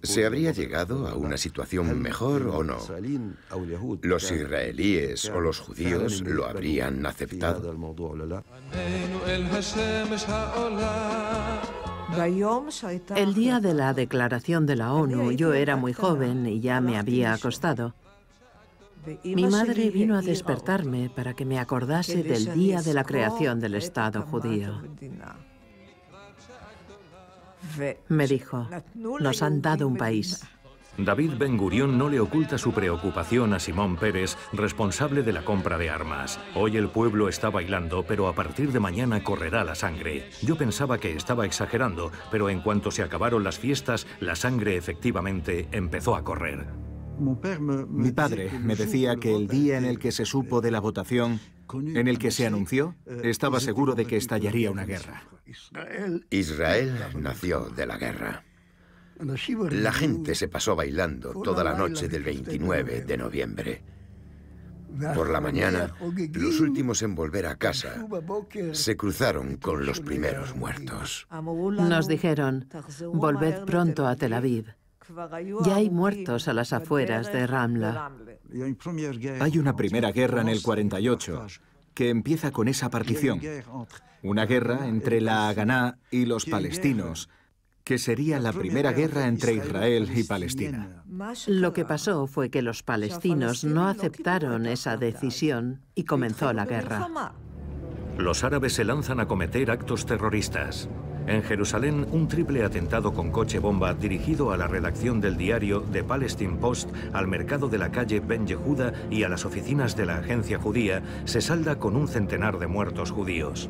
¿Se habría llegado a una situación mejor o no? ¿Los israelíes o los judíos lo habrían aceptado? El día de la declaración de la ONU yo era muy joven y ya me había acostado. Mi madre vino a despertarme para que me acordase del día de la creación del Estado judío. Me dijo, nos han dado un país. David Ben Gurión no le oculta su preocupación a Simón Pérez, responsable de la compra de armas. Hoy el pueblo está bailando, pero a partir de mañana correrá la sangre. Yo pensaba que estaba exagerando, pero en cuanto se acabaron las fiestas, la sangre efectivamente empezó a correr. Mi padre me decía que el día en el que se supo de la votación, en el que se anunció, estaba seguro de que estallaría una guerra. Israel nació de la guerra. La gente se pasó bailando toda la noche del 29 de noviembre. Por la mañana, los últimos en volver a casa se cruzaron con los primeros muertos. Nos dijeron, volved pronto a Tel Aviv. Ya hay muertos a las afueras de Ramla. Hay una primera guerra en el 48 que empieza con esa partición. Una guerra entre la Haganá y los palestinos que sería la primera guerra entre Israel y Palestina. Lo que pasó fue que los palestinos no aceptaron esa decisión y comenzó la guerra. Los árabes se lanzan a cometer actos terroristas. En Jerusalén, un triple atentado con coche bomba dirigido a la redacción del diario The Palestine Post, al mercado de la calle Ben Yehuda y a las oficinas de la agencia judía se salda con un centenar de muertos judíos.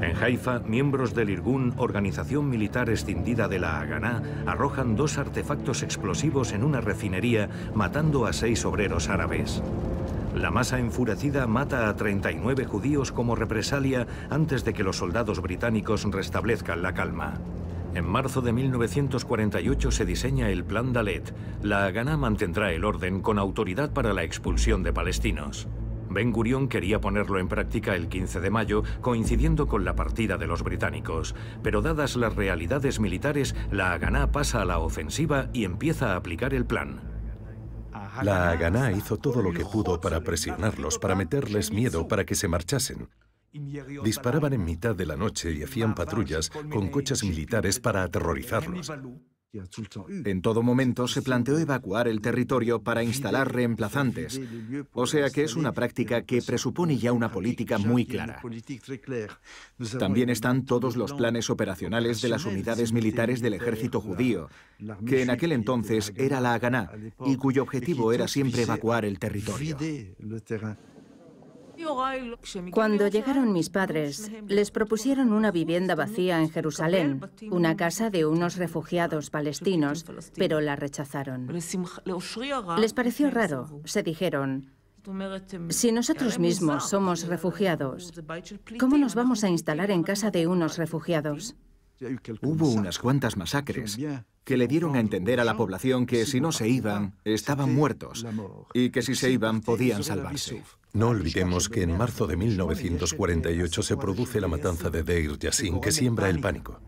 En Haifa, miembros del Irgun, organización militar escindida de la Haganá, arrojan dos artefactos explosivos en una refinería, matando a seis obreros árabes. La masa enfurecida mata a 39 judíos como represalia antes de que los soldados británicos restablezcan la calma. En marzo de 1948 se diseña el Plan Dalet. La Haganá mantendrá el orden con autoridad para la expulsión de palestinos. Ben Gurión quería ponerlo en práctica el 15 de mayo, coincidiendo con la partida de los británicos. Pero dadas las realidades militares, la Haganá pasa a la ofensiva y empieza a aplicar el plan. La Haganá hizo todo lo que pudo para presionarlos, para meterles miedo, para que se marchasen. Disparaban en mitad de la noche y hacían patrullas con coches militares para aterrorizarlos. En todo momento se planteó evacuar el territorio para instalar reemplazantes, o sea que es una práctica que presupone ya una política muy clara. También están todos los planes operacionales de las unidades militares del ejército judío, que en aquel entonces era la Haganá y cuyo objetivo era siempre evacuar el territorio. Cuando llegaron mis padres, les propusieron una vivienda vacía en Jerusalén, una casa de unos refugiados palestinos, pero la rechazaron. Les pareció raro. Se dijeron, si nosotros mismos somos refugiados, ¿cómo nos vamos a instalar en casa de unos refugiados? Hubo unas cuantas masacres que le dieron a entender a la población que si no se iban, estaban muertos y que si se iban podían salvarse. No olvidemos que en marzo de 1948 se produce la matanza de Deir Yassin, que siembra el pánico.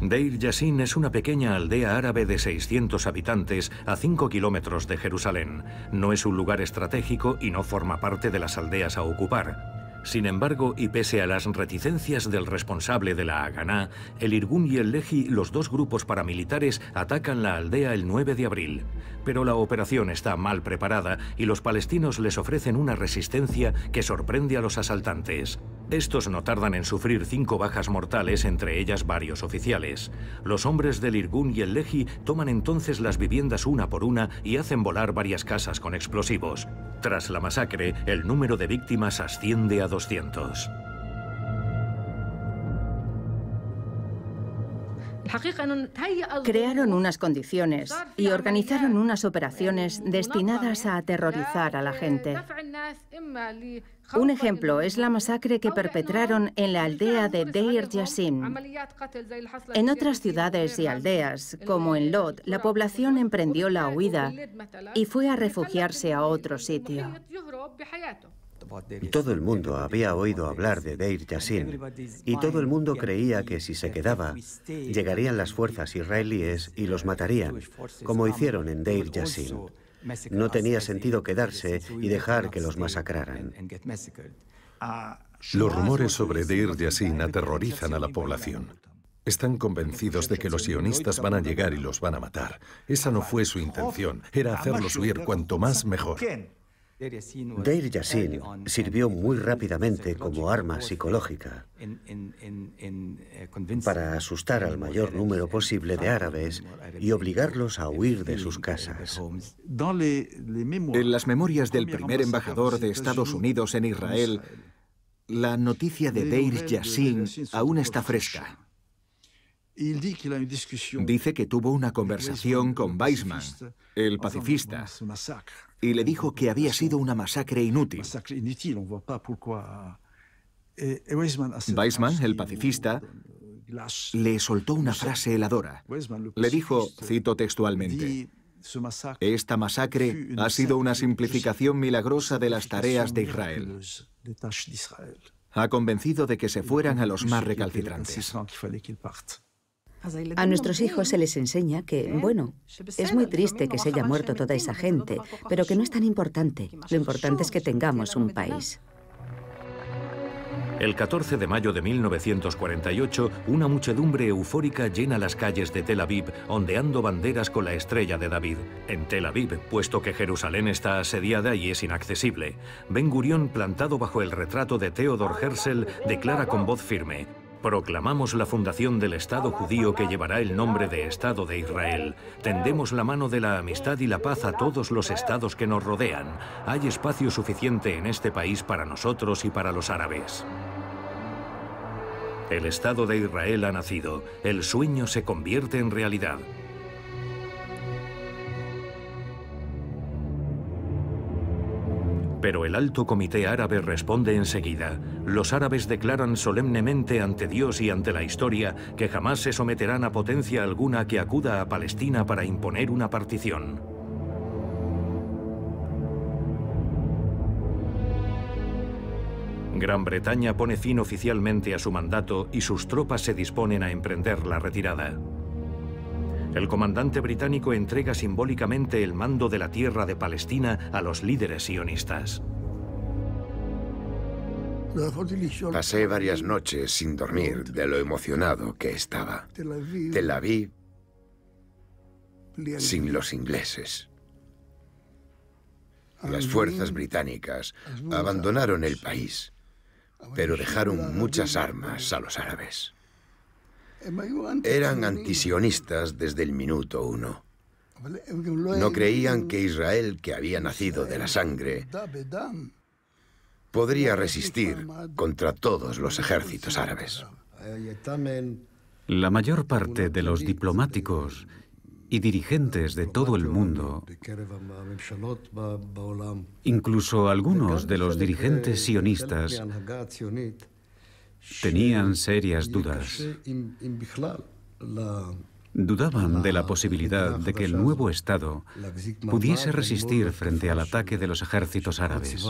Deir Yassin es una pequeña aldea árabe de 600 habitantes a 5 kilómetros de Jerusalén. No es un lugar estratégico y no forma parte de las aldeas a ocupar. Sin embargo, y pese a las reticencias del responsable de la Haganá, el Irgun y el Leji, los dos grupos paramilitares, atacan la aldea el 9 de abril. Pero la operación está mal preparada y los palestinos les ofrecen una resistencia que sorprende a los asaltantes. Estos no tardan en sufrir cinco bajas mortales, entre ellas varios oficiales. Los hombres del Irgun y el Leji toman entonces las viviendas una por una y hacen volar varias casas con explosivos. Tras la masacre, el número de víctimas asciende a 200. Crearon unas condiciones y organizaron unas operaciones destinadas a aterrorizar a la gente. Un ejemplo es la masacre que perpetraron en la aldea de Deir Yassin. En otras ciudades y aldeas, como en Lod, la población emprendió la huida y fue a refugiarse a otro sitio. Todo el mundo había oído hablar de Deir Yassin y todo el mundo creía que si se quedaba, llegarían las fuerzas israelíes y los matarían, como hicieron en Deir Yassin. No tenía sentido quedarse y dejar que los masacraran. Los rumores sobre Deir Yassin aterrorizan a la población. Están convencidos de que los sionistas van a llegar y los van a matar. Esa no fue su intención, era hacerlos huir cuanto más mejor. Deir Yassin sirvió muy rápidamente como arma psicológica para asustar al mayor número posible de árabes y obligarlos a huir de sus casas. En las memorias del primer embajador de Estados Unidos en Israel, la noticia de Deir Yassin aún está fresca. Dice que tuvo una conversación con Weizmann, el pacifista, y le dijo que había sido una masacre inútil. Weizmann, el pacifista, le soltó una frase heladora. Le dijo, cito textualmente, esta masacre ha sido una simplificación milagrosa de las tareas de Israel. Ha convencido de que se fueran a los más recalcitrantes. A nuestros hijos se les enseña que, bueno, es muy triste que se haya muerto toda esa gente, pero que no es tan importante. Lo importante es que tengamos un país. El 14 de mayo de 1948, una muchedumbre eufórica llena las calles de Tel Aviv, ondeando banderas con la estrella de David. En Tel Aviv, puesto que Jerusalén está asediada y es inaccesible, Ben Gurión, plantado bajo el retrato de Theodor Herzl, declara con voz firme: Proclamamos la fundación del Estado judío que llevará el nombre de Estado de Israel. Tendemos la mano de la amistad y la paz a todos los estados que nos rodean. Hay espacio suficiente en este país para nosotros y para los árabes. El Estado de Israel ha nacido. El sueño se convierte en realidad. Pero el Alto Comité Árabe responde enseguida. Los árabes declaran solemnemente ante Dios y ante la historia que jamás se someterán a potencia alguna que acuda a Palestina para imponer una partición. Gran Bretaña pone fin oficialmente a su mandato y sus tropas se disponen a emprender la retirada. El comandante británico entrega simbólicamente el mando de la tierra de Palestina a los líderes sionistas. Pasé varias noches sin dormir de lo emocionado que estaba. Tel Aviv sin los ingleses. Las fuerzas británicas abandonaron el país, pero dejaron muchas armas a los árabes. Eran antisionistas desde el minuto uno. No creían que Israel, que había nacido de la sangre, podría resistir contra todos los ejércitos árabes. La mayor parte de los diplomáticos y dirigentes de todo el mundo, incluso algunos de los dirigentes sionistas, tenían serias dudas. Dudaban de la posibilidad de que el nuevo Estado pudiese resistir frente al ataque de los ejércitos árabes.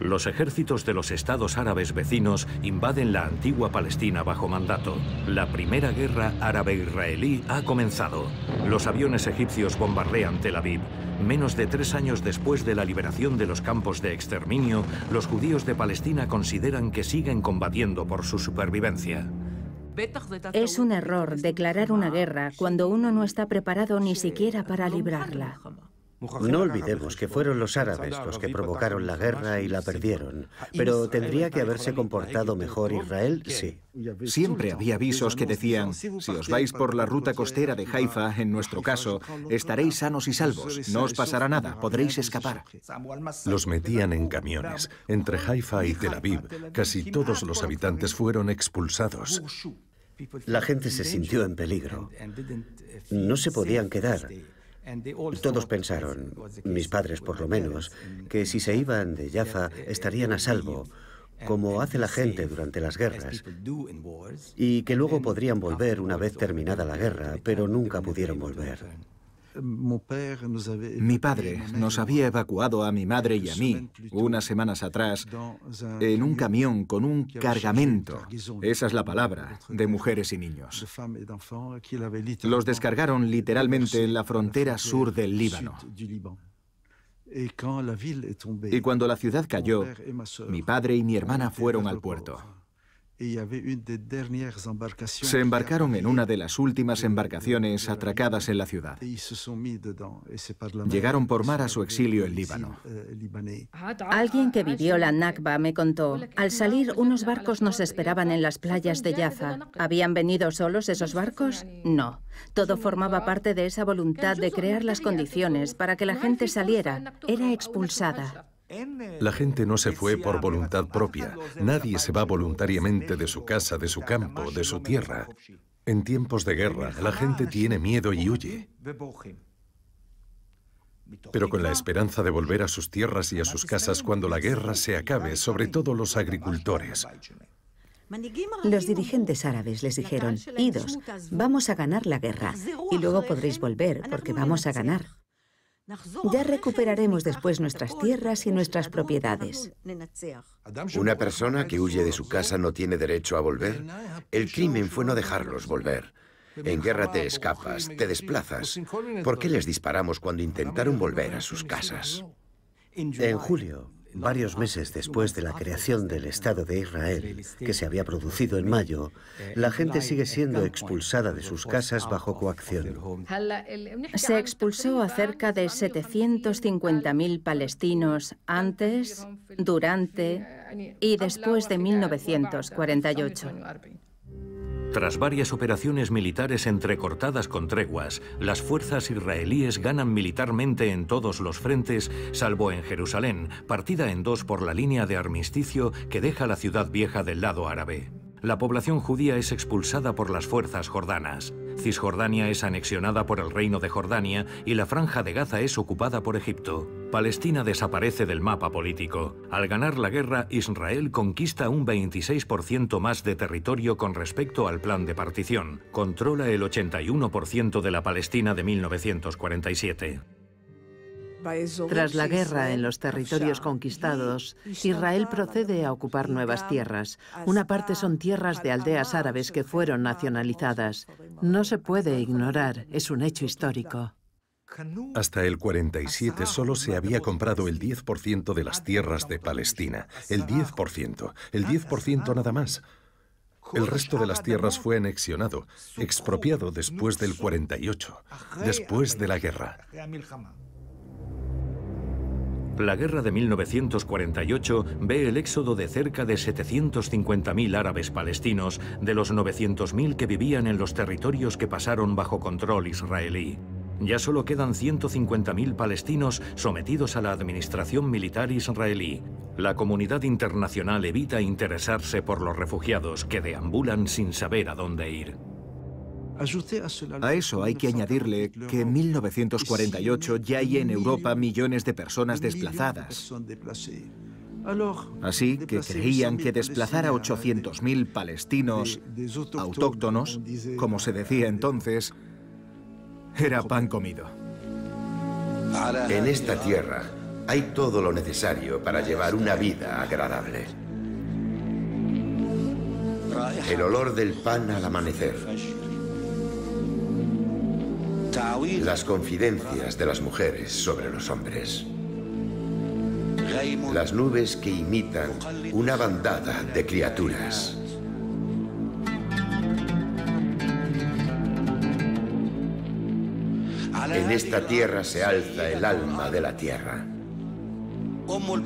Los ejércitos de los estados árabes vecinos invaden la antigua Palestina bajo mandato. La primera guerra árabe-israelí ha comenzado. Los aviones egipcios bombardean Tel Aviv. Menos de tres años después de la liberación de los campos de exterminio, los judíos de Palestina consideran que siguen combatiendo por su supervivencia. Es un error declarar una guerra cuando uno no está preparado ni siquiera para librarla. No olvidemos que fueron los árabes los que provocaron la guerra y la perdieron. Pero ¿tendría que haberse comportado mejor Israel? Sí. Siempre había avisos que decían, si os vais por la ruta costera de Haifa, en nuestro caso, estaréis sanos y salvos, no os pasará nada, podréis escapar. Los metían en camiones. Entre Haifa y Tel Aviv, casi todos los habitantes fueron expulsados. La gente se sintió en peligro. No se podían quedar. Todos pensaron, mis padres por lo menos, que si se iban de Jaffa estarían a salvo, como hace la gente durante las guerras, y que luego podrían volver una vez terminada la guerra, pero nunca pudieron volver. Mi padre nos había evacuado a mi madre y a mí unas semanas atrás en un camión con un cargamento, esa es la palabra, de mujeres y niños. Los descargaron literalmente en la frontera sur del Líbano. Y cuando la ciudad cayó, mi padre y mi hermana fueron al puerto. Se embarcaron en una de las últimas embarcaciones atracadas en la ciudad. Llegaron por mar a su exilio en Líbano. Alguien que vivió la Nakba me contó, al salir unos barcos nos esperaban en las playas de Jaffa. ¿Habían venido solos esos barcos? No. Todo formaba parte de esa voluntad de crear las condiciones para que la gente saliera. Era expulsada. La gente no se fue por voluntad propia. Nadie se va voluntariamente de su casa, de su campo, de su tierra. En tiempos de guerra, la gente tiene miedo y huye. Pero con la esperanza de volver a sus tierras y a sus casas cuando la guerra se acabe, sobre todo los agricultores. Los dirigentes árabes les dijeron, idos, vamos a ganar la guerra y luego podréis volver porque vamos a ganar. Ya recuperaremos después nuestras tierras y nuestras propiedades. Una persona que huye de su casa no tiene derecho a volver. El crimen fue no dejarlos volver. En guerra te escapas, te desplazas. ¿Por qué les disparamos cuando intentaron volver a sus casas? En julio, Varios meses después de la creación del Estado de Israel, que se había producido en mayo, la gente sigue siendo expulsada de sus casas bajo coacción. Se expulsó a cerca de 750.000 palestinos antes, durante y después de 1948. Tras varias operaciones militares entrecortadas con treguas, las fuerzas israelíes ganan militarmente en todos los frentes, salvo en Jerusalén, partida en dos por la línea de armisticio que deja la ciudad vieja del lado árabe. La población judía es expulsada por las fuerzas jordanas. Cisjordania es anexionada por el Reino de Jordania y la Franja de Gaza es ocupada por Egipto. Palestina desaparece del mapa político. Al ganar la guerra, Israel conquista un 26% más de territorio con respecto al plan de partición. Controla el 81% de la Palestina de 1947. Tras la guerra en los territorios conquistados, Israel procede a ocupar nuevas tierras. Una parte son tierras de aldeas árabes que fueron nacionalizadas. No se puede ignorar, es un hecho histórico. Hasta el 47 solo se había comprado el 10% de las tierras de Palestina. El 10%. El 10% nada más. El resto de las tierras fue anexionado, expropiado después del 48, después de la guerra. La guerra de 1948 ve el éxodo de cerca de 750.000 árabes palestinos de los 900.000 que vivían en los territorios que pasaron bajo control israelí. Ya solo quedan 150.000 palestinos sometidos a la administración militar israelí. La comunidad internacional evita interesarse por los refugiados que deambulan sin saber a dónde ir. A eso hay que añadirle que en 1948 ya hay en Europa millones de personas desplazadas. Así que creían que desplazar a 800.000 palestinos autóctonos, como se decía entonces, era pan comido. En esta tierra hay todo lo necesario para llevar una vida agradable. El olor del pan al amanecer las confidencias de las mujeres sobre los hombres. Las nubes que imitan una bandada de criaturas. En esta tierra se alza el alma de la tierra.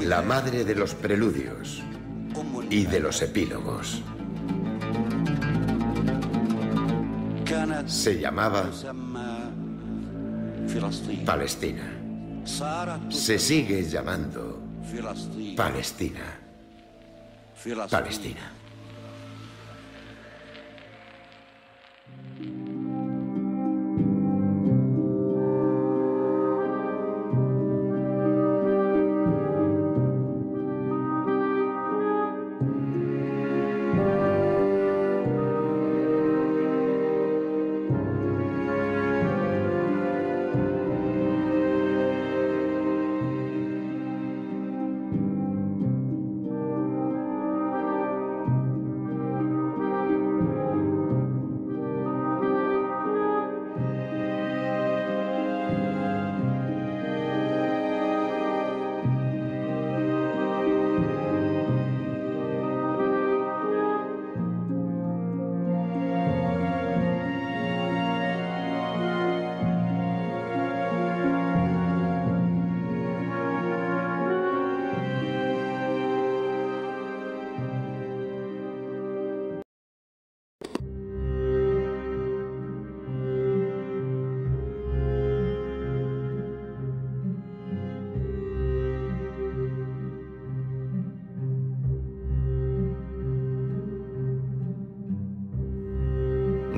La madre de los preludios y de los epílogos. Se llamaba Palestina. Se sigue llamando Palestina. Palestina.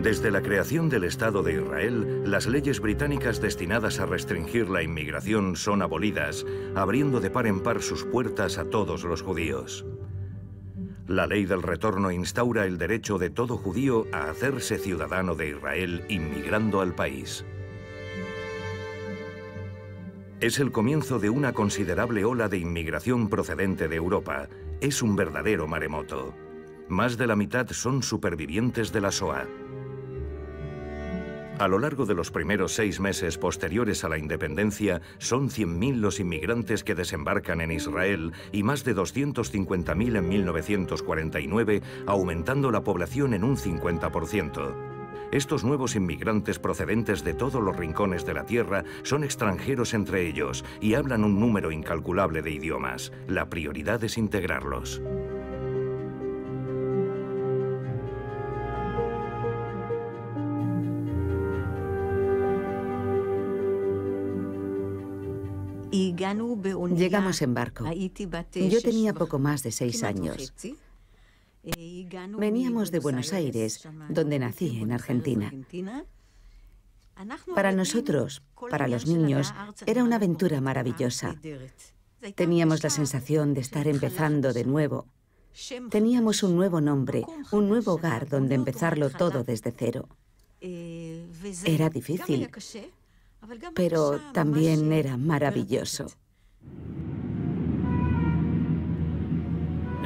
Desde la creación del Estado de Israel, las leyes británicas destinadas a restringir la inmigración son abolidas, abriendo de par en par sus puertas a todos los judíos. La ley del retorno instaura el derecho de todo judío a hacerse ciudadano de Israel inmigrando al país. Es el comienzo de una considerable ola de inmigración procedente de Europa. Es un verdadero maremoto. Más de la mitad son supervivientes de la SOA. A lo largo de los primeros seis meses posteriores a la independencia, son 100.000 los inmigrantes que desembarcan en Israel y más de 250.000 en 1949, aumentando la población en un 50%. Estos nuevos inmigrantes procedentes de todos los rincones de la Tierra son extranjeros entre ellos y hablan un número incalculable de idiomas. La prioridad es integrarlos. Llegamos en barco. Yo tenía poco más de seis años. Veníamos de Buenos Aires, donde nací, en Argentina. Para nosotros, para los niños, era una aventura maravillosa. Teníamos la sensación de estar empezando de nuevo. Teníamos un nuevo nombre, un nuevo hogar donde empezarlo todo desde cero. Era difícil, pero también era maravilloso.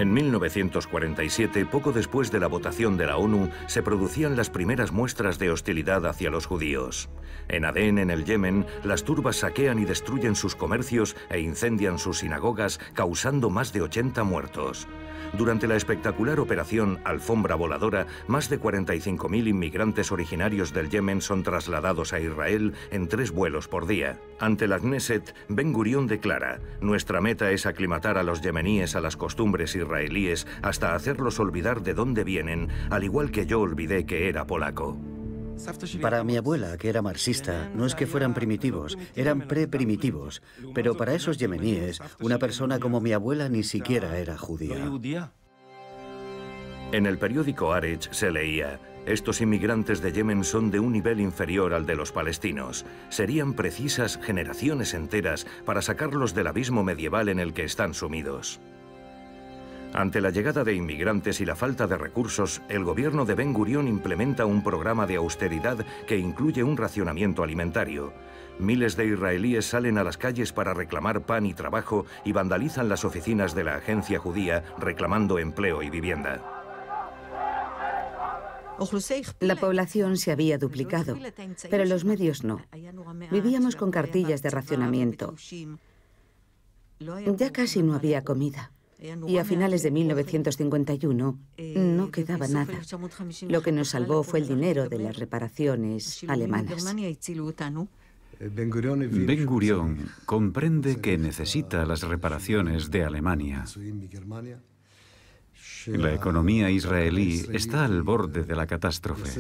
En 1947, poco después de la votación de la ONU, se producían las primeras muestras de hostilidad hacia los judíos. En Adén, en el Yemen, las turbas saquean y destruyen sus comercios e incendian sus sinagogas, causando más de 80 muertos. Durante la espectacular operación Alfombra Voladora, más de 45.000 inmigrantes originarios del Yemen son trasladados a Israel en tres vuelos por día. Ante la Knesset, Ben Gurion declara, nuestra meta es aclimatar a los yemeníes a las costumbres israelíes hasta hacerlos olvidar de dónde vienen, al igual que yo olvidé que era polaco. Para mi abuela, que era marxista, no es que fueran primitivos, eran pre-primitivos. Pero para esos yemeníes, una persona como mi abuela ni siquiera era judía. En el periódico Arech se leía, estos inmigrantes de Yemen son de un nivel inferior al de los palestinos. Serían precisas generaciones enteras para sacarlos del abismo medieval en el que están sumidos. Ante la llegada de inmigrantes y la falta de recursos, el gobierno de Ben Gurión implementa un programa de austeridad que incluye un racionamiento alimentario. Miles de israelíes salen a las calles para reclamar pan y trabajo y vandalizan las oficinas de la agencia judía reclamando empleo y vivienda. La población se había duplicado, pero los medios no. Vivíamos con cartillas de racionamiento. Ya casi no había comida y a finales de 1951 no quedaba nada. Lo que nos salvó fue el dinero de las reparaciones alemanas. Ben Gurion comprende que necesita las reparaciones de Alemania. La economía israelí está al borde de la catástrofe.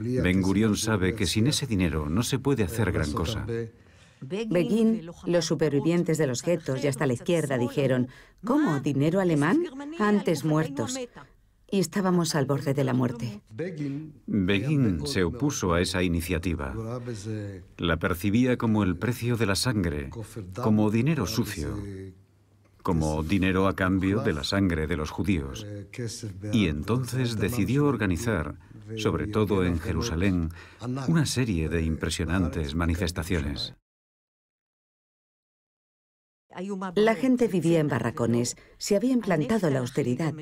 Ben Gurion sabe que sin ese dinero no se puede hacer gran cosa. Begin, los supervivientes de los guetos y hasta la izquierda dijeron, ¿cómo? ¿Dinero alemán? Antes muertos. Y estábamos al borde de la muerte. Begin se opuso a esa iniciativa. La percibía como el precio de la sangre, como dinero sucio, como dinero a cambio de la sangre de los judíos. Y entonces decidió organizar, sobre todo en Jerusalén, una serie de impresionantes manifestaciones. La gente vivía en barracones, se había implantado la austeridad.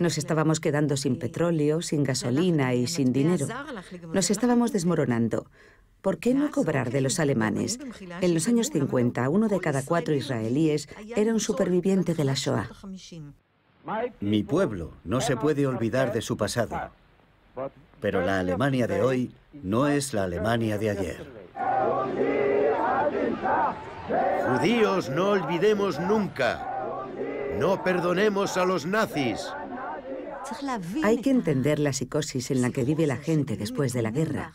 Nos estábamos quedando sin petróleo, sin gasolina y sin dinero. Nos estábamos desmoronando. ¿Por qué no cobrar de los alemanes? En los años 50, uno de cada cuatro israelíes era un superviviente de la Shoah. Mi pueblo no se puede olvidar de su pasado, pero la Alemania de hoy no es la Alemania de ayer. Judíos, no olvidemos nunca. No perdonemos a los nazis. Hay que entender la psicosis en la que vive la gente después de la guerra,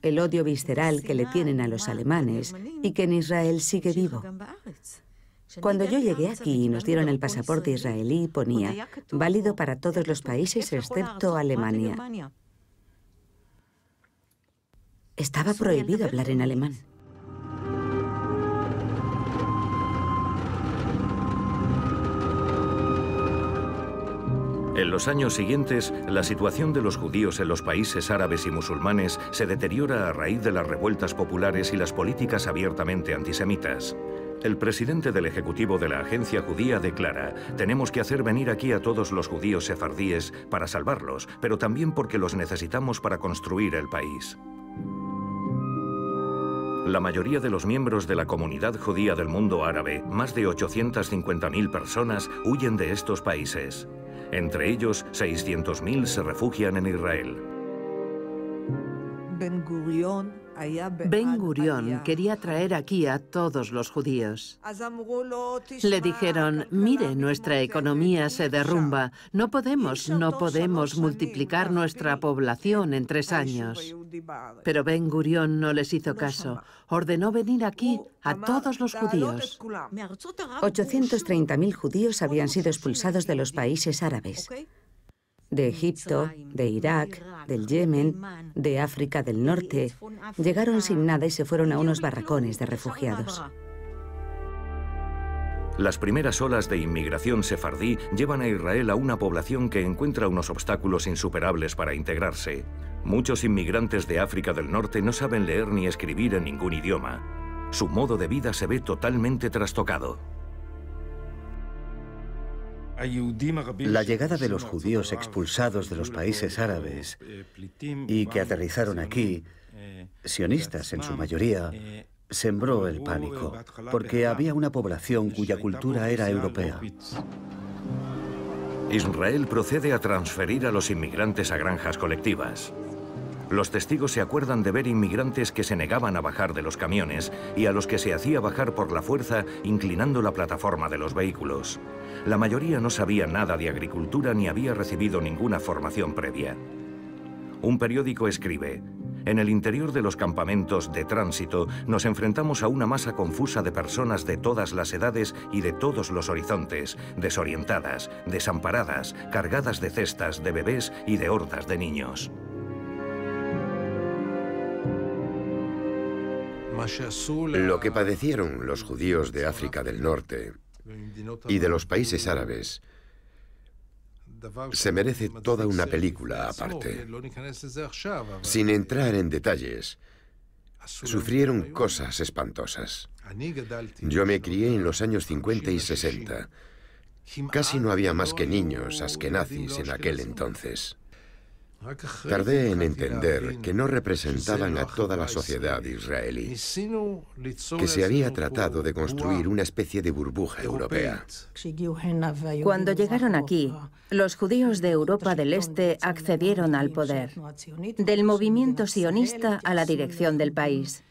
el odio visceral que le tienen a los alemanes y que en Israel sigue vivo. Cuando yo llegué aquí y nos dieron el pasaporte israelí, ponía válido para todos los países excepto Alemania. Estaba prohibido hablar en alemán. En los años siguientes, la situación de los judíos en los países árabes y musulmanes se deteriora a raíz de las revueltas populares y las políticas abiertamente antisemitas. El presidente del Ejecutivo de la Agencia Judía declara, tenemos que hacer venir aquí a todos los judíos sefardíes para salvarlos, pero también porque los necesitamos para construir el país. La mayoría de los miembros de la comunidad judía del mundo árabe, más de 850.000 personas, huyen de estos países. Entre ellos, 600.000 se refugian en Israel. Ben Gurión quería traer aquí a todos los judíos. Le dijeron, mire, nuestra economía se derrumba, no podemos, no podemos multiplicar nuestra población en tres años. Pero Ben Gurión no les hizo caso, ordenó venir aquí a todos los judíos. 830.000 judíos habían sido expulsados de los países árabes de Egipto, de Irak, del Yemen, de África del Norte, llegaron sin nada y se fueron a unos barracones de refugiados. Las primeras olas de inmigración sefardí llevan a Israel a una población que encuentra unos obstáculos insuperables para integrarse. Muchos inmigrantes de África del Norte no saben leer ni escribir en ningún idioma. Su modo de vida se ve totalmente trastocado. La llegada de los judíos expulsados de los países árabes y que aterrizaron aquí, sionistas en su mayoría, sembró el pánico, porque había una población cuya cultura era europea. Israel procede a transferir a los inmigrantes a granjas colectivas. Los testigos se acuerdan de ver inmigrantes que se negaban a bajar de los camiones y a los que se hacía bajar por la fuerza inclinando la plataforma de los vehículos. La mayoría no sabía nada de agricultura ni había recibido ninguna formación previa. Un periódico escribe, en el interior de los campamentos de tránsito nos enfrentamos a una masa confusa de personas de todas las edades y de todos los horizontes, desorientadas, desamparadas, cargadas de cestas, de bebés y de hordas de niños. Lo que padecieron los judíos de África del Norte y de los países árabes se merece toda una película aparte. Sin entrar en detalles, sufrieron cosas espantosas. Yo me crié en los años 50 y 60. Casi no había más que niños askenazis en aquel entonces. Tardé en entender que no representaban a toda la sociedad israelí, que se había tratado de construir una especie de burbuja europea. Cuando llegaron aquí, los judíos de Europa del Este accedieron al poder, del movimiento sionista a la dirección del país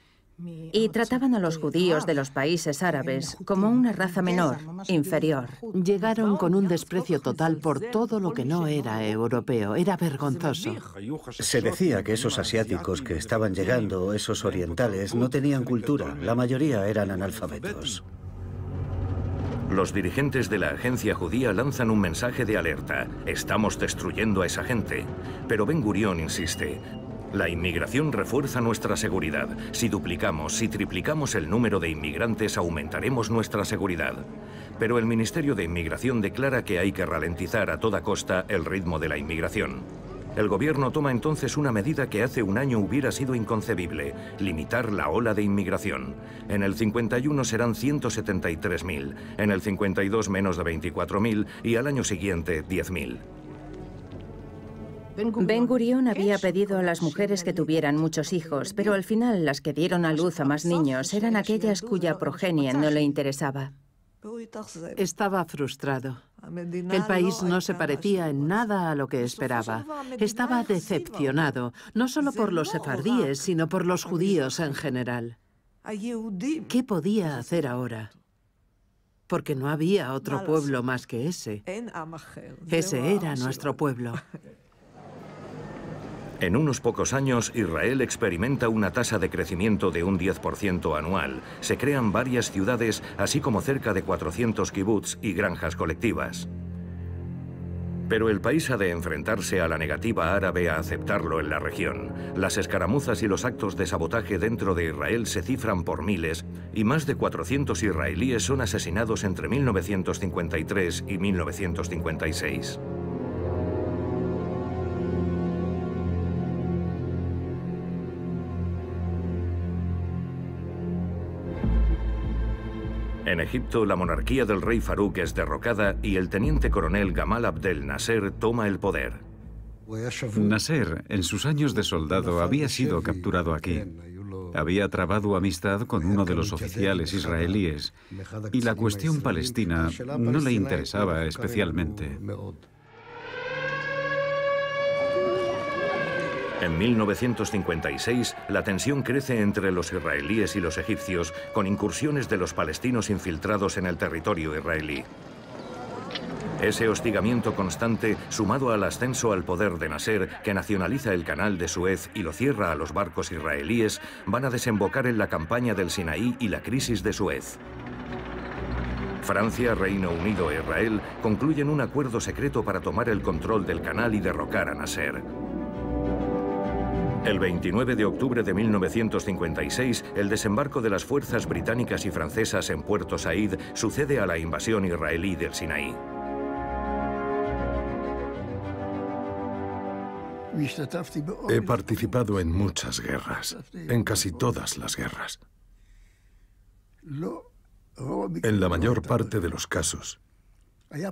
y trataban a los judíos de los países árabes como una raza menor, inferior. Llegaron con un desprecio total por todo lo que no era europeo. Era vergonzoso. Se decía que esos asiáticos que estaban llegando, esos orientales, no tenían cultura. La mayoría eran analfabetos. Los dirigentes de la agencia judía lanzan un mensaje de alerta. Estamos destruyendo a esa gente. Pero Ben Gurión insiste. La inmigración refuerza nuestra seguridad. Si duplicamos, si triplicamos el número de inmigrantes, aumentaremos nuestra seguridad. Pero el Ministerio de Inmigración declara que hay que ralentizar a toda costa el ritmo de la inmigración. El gobierno toma entonces una medida que hace un año hubiera sido inconcebible, limitar la ola de inmigración. En el 51 serán 173.000, en el 52 menos de 24.000 y al año siguiente 10.000. Ben Gurión había pedido a las mujeres que tuvieran muchos hijos, pero al final las que dieron a luz a más niños eran aquellas cuya progenie no le interesaba. Estaba frustrado. El país no se parecía en nada a lo que esperaba. Estaba decepcionado, no solo por los sefardíes, sino por los judíos en general. ¿Qué podía hacer ahora? Porque no había otro pueblo más que ese. Ese era nuestro pueblo. En unos pocos años, Israel experimenta una tasa de crecimiento de un 10% anual. Se crean varias ciudades, así como cerca de 400 kibbutz y granjas colectivas. Pero el país ha de enfrentarse a la negativa árabe a aceptarlo en la región. Las escaramuzas y los actos de sabotaje dentro de Israel se cifran por miles y más de 400 israelíes son asesinados entre 1953 y 1956. En Egipto, la monarquía del rey Farouk es derrocada y el teniente coronel Gamal Abdel Nasser toma el poder. Nasser, en sus años de soldado, había sido capturado aquí. Había trabado amistad con uno de los oficiales israelíes y la cuestión palestina no le interesaba especialmente. En 1956, la tensión crece entre los israelíes y los egipcios, con incursiones de los palestinos infiltrados en el territorio israelí. Ese hostigamiento constante, sumado al ascenso al poder de Nasser, que nacionaliza el canal de Suez y lo cierra a los barcos israelíes, van a desembocar en la campaña del Sinaí y la crisis de Suez. Francia, Reino Unido e Israel concluyen un acuerdo secreto para tomar el control del canal y derrocar a Nasser. El 29 de octubre de 1956, el desembarco de las fuerzas británicas y francesas en Puerto Said sucede a la invasión israelí del Sinaí. He participado en muchas guerras, en casi todas las guerras. En la mayor parte de los casos,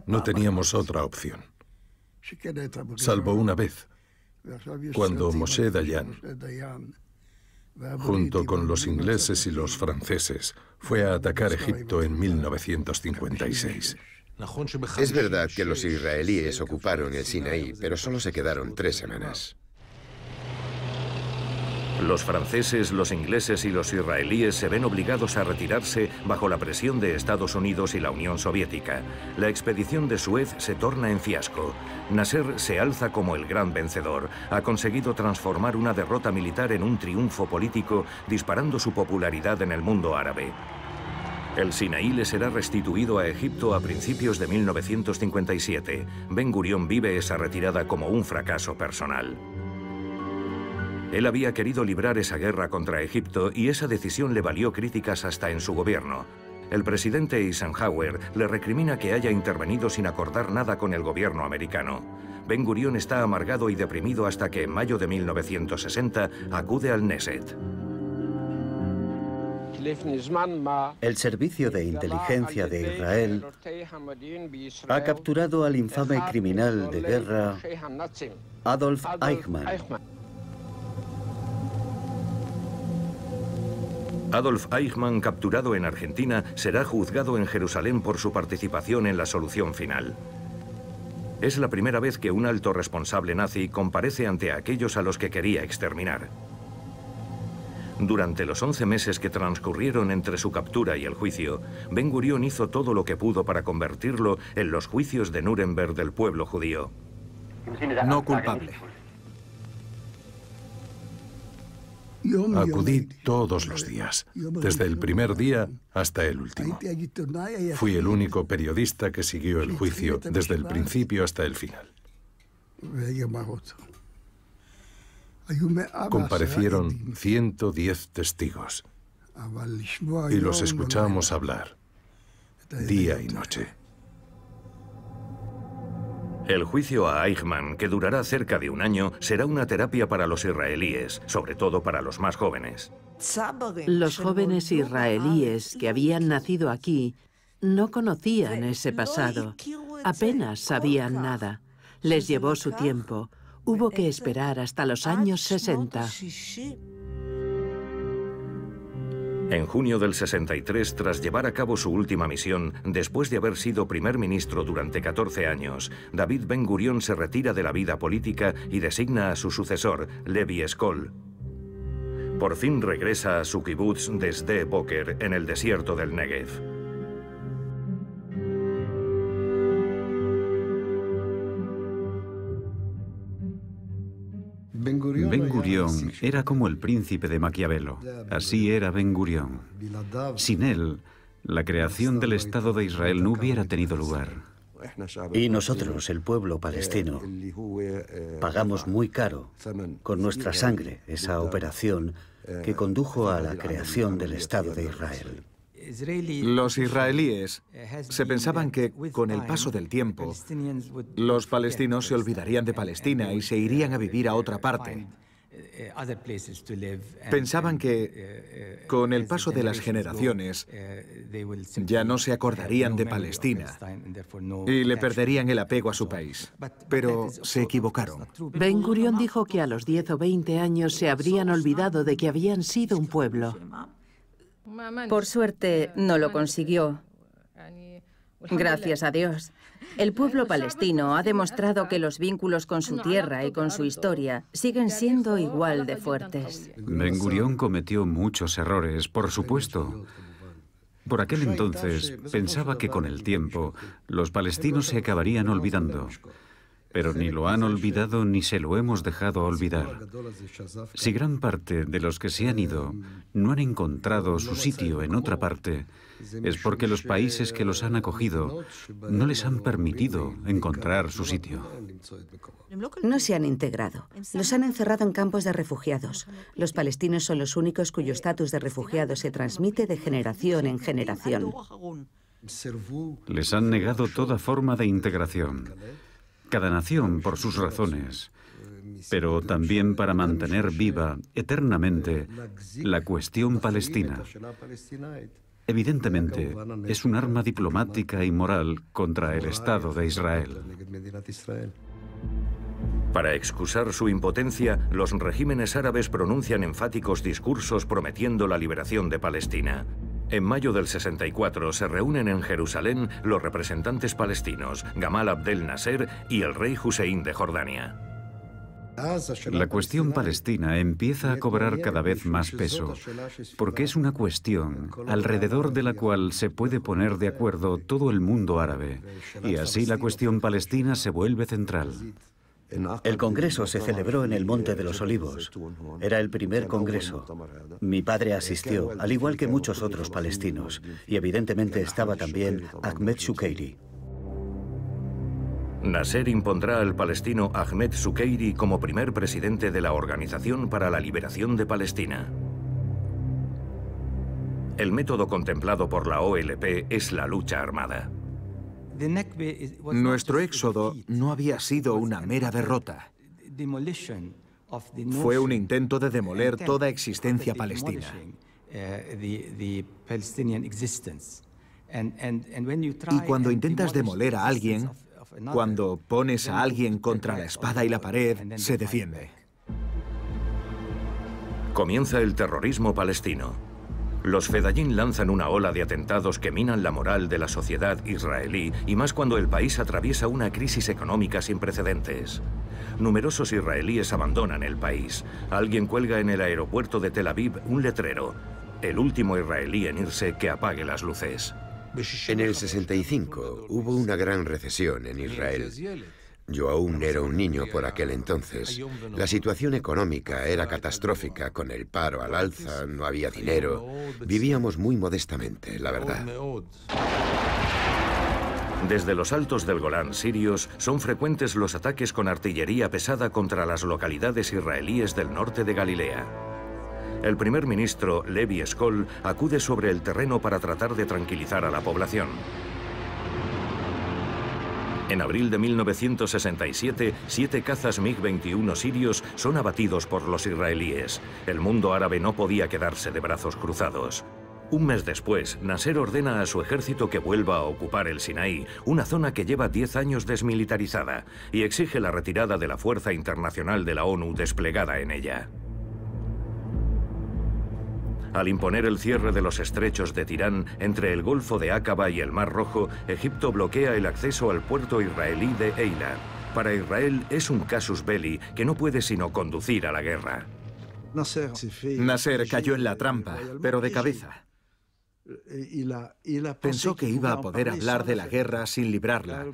no teníamos otra opción, salvo una vez, cuando Moshe Dayan, junto con los ingleses y los franceses, fue a atacar Egipto en 1956. Es verdad que los israelíes ocuparon el Sinaí, pero solo se quedaron tres semanas. Los franceses, los ingleses y los israelíes se ven obligados a retirarse bajo la presión de Estados Unidos y la Unión Soviética. La expedición de Suez se torna en fiasco. Nasser se alza como el gran vencedor. Ha conseguido transformar una derrota militar en un triunfo político, disparando su popularidad en el mundo árabe. El Sinaí le será restituido a Egipto a principios de 1957. Ben Gurión vive esa retirada como un fracaso personal. Él había querido librar esa guerra contra Egipto y esa decisión le valió críticas hasta en su gobierno. El presidente Eisenhower le recrimina que haya intervenido sin acordar nada con el gobierno americano. Ben Gurión está amargado y deprimido hasta que en mayo de 1960 acude al Neset. El Servicio de Inteligencia de Israel ha capturado al infame criminal de guerra Adolf Eichmann. Adolf Eichmann, capturado en Argentina, será juzgado en Jerusalén por su participación en la solución final. Es la primera vez que un alto responsable nazi comparece ante aquellos a los que quería exterminar. Durante los 11 meses que transcurrieron entre su captura y el juicio, Ben Gurión hizo todo lo que pudo para convertirlo en los juicios de Nuremberg del pueblo judío. No culpable. Acudí todos los días, desde el primer día hasta el último. Fui el único periodista que siguió el juicio desde el principio hasta el final. Comparecieron 110 testigos y los escuchamos hablar día y noche. El juicio a Eichmann, que durará cerca de un año, será una terapia para los israelíes, sobre todo para los más jóvenes. Los jóvenes israelíes que habían nacido aquí no conocían ese pasado, apenas sabían nada. Les llevó su tiempo. Hubo que esperar hasta los años 60. En junio del 63, tras llevar a cabo su última misión, después de haber sido primer ministro durante 14 años, David Ben Gurión se retira de la vida política y designa a su sucesor, Levi Eskol. Por fin regresa a su kibbutz desde Boker, en el desierto del Negev. Ben Gurión era como el príncipe de Maquiavelo. Así era Ben Gurión. Sin él, la creación del Estado de Israel no hubiera tenido lugar. Y nosotros, el pueblo palestino, pagamos muy caro con nuestra sangre esa operación que condujo a la creación del Estado de Israel. Los israelíes se pensaban que con el paso del tiempo los palestinos se olvidarían de Palestina y se irían a vivir a otra parte. Pensaban que con el paso de las generaciones ya no se acordarían de Palestina y le perderían el apego a su país. Pero se equivocaron. Ben Gurion dijo que a los 10 o 20 años se habrían olvidado de que habían sido un pueblo. Por suerte no lo consiguió. Gracias a Dios. El pueblo palestino ha demostrado que los vínculos con su tierra y con su historia siguen siendo igual de fuertes. Ben Gurión cometió muchos errores, por supuesto. Por aquel entonces pensaba que con el tiempo los palestinos se acabarían olvidando pero ni lo han olvidado ni se lo hemos dejado olvidar. Si gran parte de los que se han ido no han encontrado su sitio en otra parte, es porque los países que los han acogido no les han permitido encontrar su sitio. No se han integrado. Los han encerrado en campos de refugiados. Los palestinos son los únicos cuyo estatus de refugiado se transmite de generación en generación. Les han negado toda forma de integración cada nación por sus razones, pero también para mantener viva eternamente la cuestión palestina. Evidentemente, es un arma diplomática y moral contra el Estado de Israel. Para excusar su impotencia, los regímenes árabes pronuncian enfáticos discursos prometiendo la liberación de Palestina. En mayo del 64 se reúnen en Jerusalén los representantes palestinos, Gamal Abdel Nasser y el rey Hussein de Jordania. La cuestión palestina empieza a cobrar cada vez más peso, porque es una cuestión alrededor de la cual se puede poner de acuerdo todo el mundo árabe, y así la cuestión palestina se vuelve central. El congreso se celebró en el Monte de los Olivos. Era el primer congreso. Mi padre asistió, al igual que muchos otros palestinos, y evidentemente estaba también Ahmed Shukeiri. Nasser impondrá al palestino Ahmed Shukeiri como primer presidente de la Organización para la Liberación de Palestina. El método contemplado por la OLP es la lucha armada. Nuestro éxodo no había sido una mera derrota. Fue un intento de demoler toda existencia palestina. Y cuando intentas demoler a alguien, cuando pones a alguien contra la espada y la pared, se defiende. Comienza el terrorismo palestino. Los Fedayín lanzan una ola de atentados que minan la moral de la sociedad israelí y más cuando el país atraviesa una crisis económica sin precedentes. Numerosos israelíes abandonan el país. Alguien cuelga en el aeropuerto de Tel Aviv un letrero. El último israelí en irse que apague las luces. En el 65 hubo una gran recesión en Israel. Yo aún era un niño por aquel entonces. La situación económica era catastrófica, con el paro al alza, no había dinero. Vivíamos muy modestamente, la verdad. Desde los altos del Golán sirios son frecuentes los ataques con artillería pesada contra las localidades israelíes del norte de Galilea. El primer ministro Levi Skoll acude sobre el terreno para tratar de tranquilizar a la población. En abril de 1967, siete cazas MiG-21 sirios son abatidos por los israelíes. El mundo árabe no podía quedarse de brazos cruzados. Un mes después, Nasser ordena a su ejército que vuelva a ocupar el Sinaí, una zona que lleva 10 años desmilitarizada, y exige la retirada de la Fuerza Internacional de la ONU desplegada en ella. Al imponer el cierre de los estrechos de Tirán entre el Golfo de Aqaba y el Mar Rojo, Egipto bloquea el acceso al puerto israelí de Eila. Para Israel es un casus belli que no puede sino conducir a la guerra. Nasser cayó en la trampa, pero de cabeza. Pensó que iba a poder hablar de la guerra sin librarla,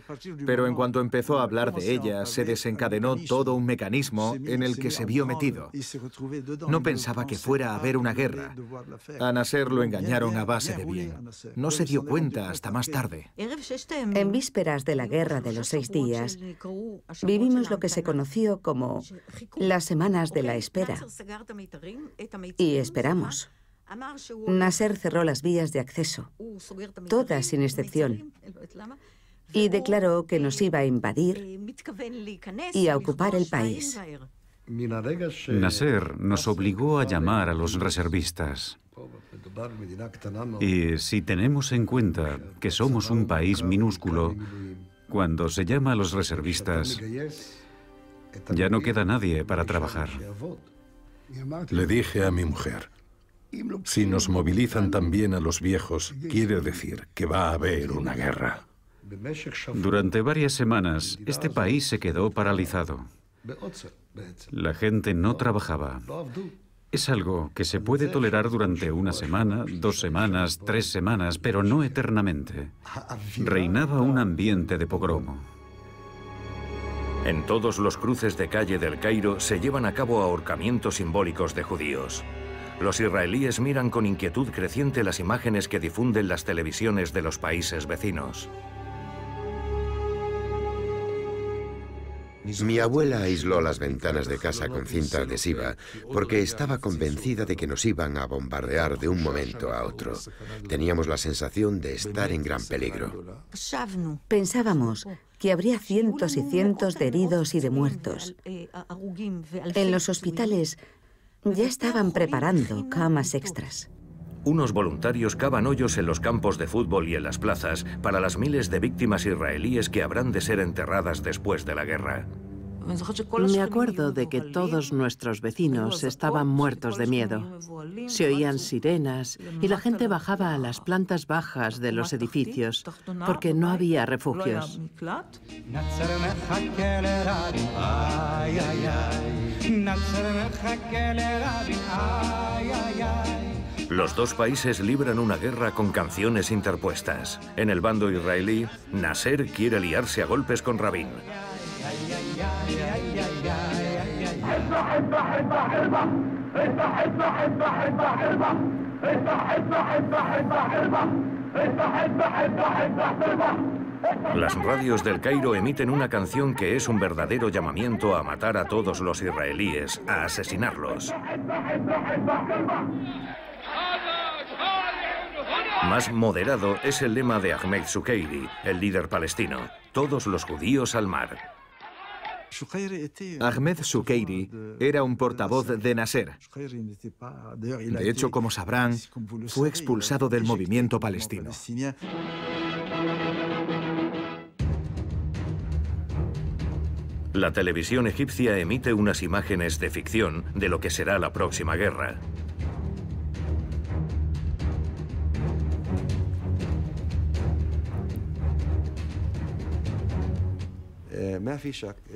pero en cuanto empezó a hablar de ella, se desencadenó todo un mecanismo en el que se vio metido. No pensaba que fuera a haber una guerra. A Nasser lo engañaron a base de bien. No se dio cuenta hasta más tarde. En vísperas de la guerra de los seis días, vivimos lo que se conoció como las semanas de la espera. Y esperamos. Nasser cerró las vías de acceso, todas sin excepción, y declaró que nos iba a invadir y a ocupar el país. Nasser nos obligó a llamar a los reservistas. Y si tenemos en cuenta que somos un país minúsculo, cuando se llama a los reservistas, ya no queda nadie para trabajar. Le dije a mi mujer, si nos movilizan también a los viejos, quiere decir que va a haber una guerra. Durante varias semanas, este país se quedó paralizado. La gente no trabajaba. Es algo que se puede tolerar durante una semana, dos semanas, tres semanas, pero no eternamente. Reinaba un ambiente de pogromo. En todos los cruces de calle del Cairo se llevan a cabo ahorcamientos simbólicos de judíos. Los israelíes miran con inquietud creciente las imágenes que difunden las televisiones de los países vecinos. Mi abuela aisló las ventanas de casa con cinta adhesiva porque estaba convencida de que nos iban a bombardear de un momento a otro. Teníamos la sensación de estar en gran peligro. Pensábamos que habría cientos y cientos de heridos y de muertos. En los hospitales ya estaban preparando camas extras. Unos voluntarios cavan hoyos en los campos de fútbol y en las plazas para las miles de víctimas israelíes que habrán de ser enterradas después de la guerra. Me acuerdo de que todos nuestros vecinos estaban muertos de miedo. Se oían sirenas y la gente bajaba a las plantas bajas de los edificios porque no había refugios. Los dos países libran una guerra con canciones interpuestas. En el bando israelí, Nasser quiere liarse a golpes con Rabin. Las radios del Cairo emiten una canción que es un verdadero llamamiento a matar a todos los israelíes, a asesinarlos. Más moderado es el lema de Ahmed Sukeiri, el líder palestino. Todos los judíos al mar. Ahmed Sukeiri era un portavoz de Nasser. De hecho, como sabrán, fue expulsado del movimiento palestino. La televisión egipcia emite unas imágenes de ficción de lo que será la próxima guerra.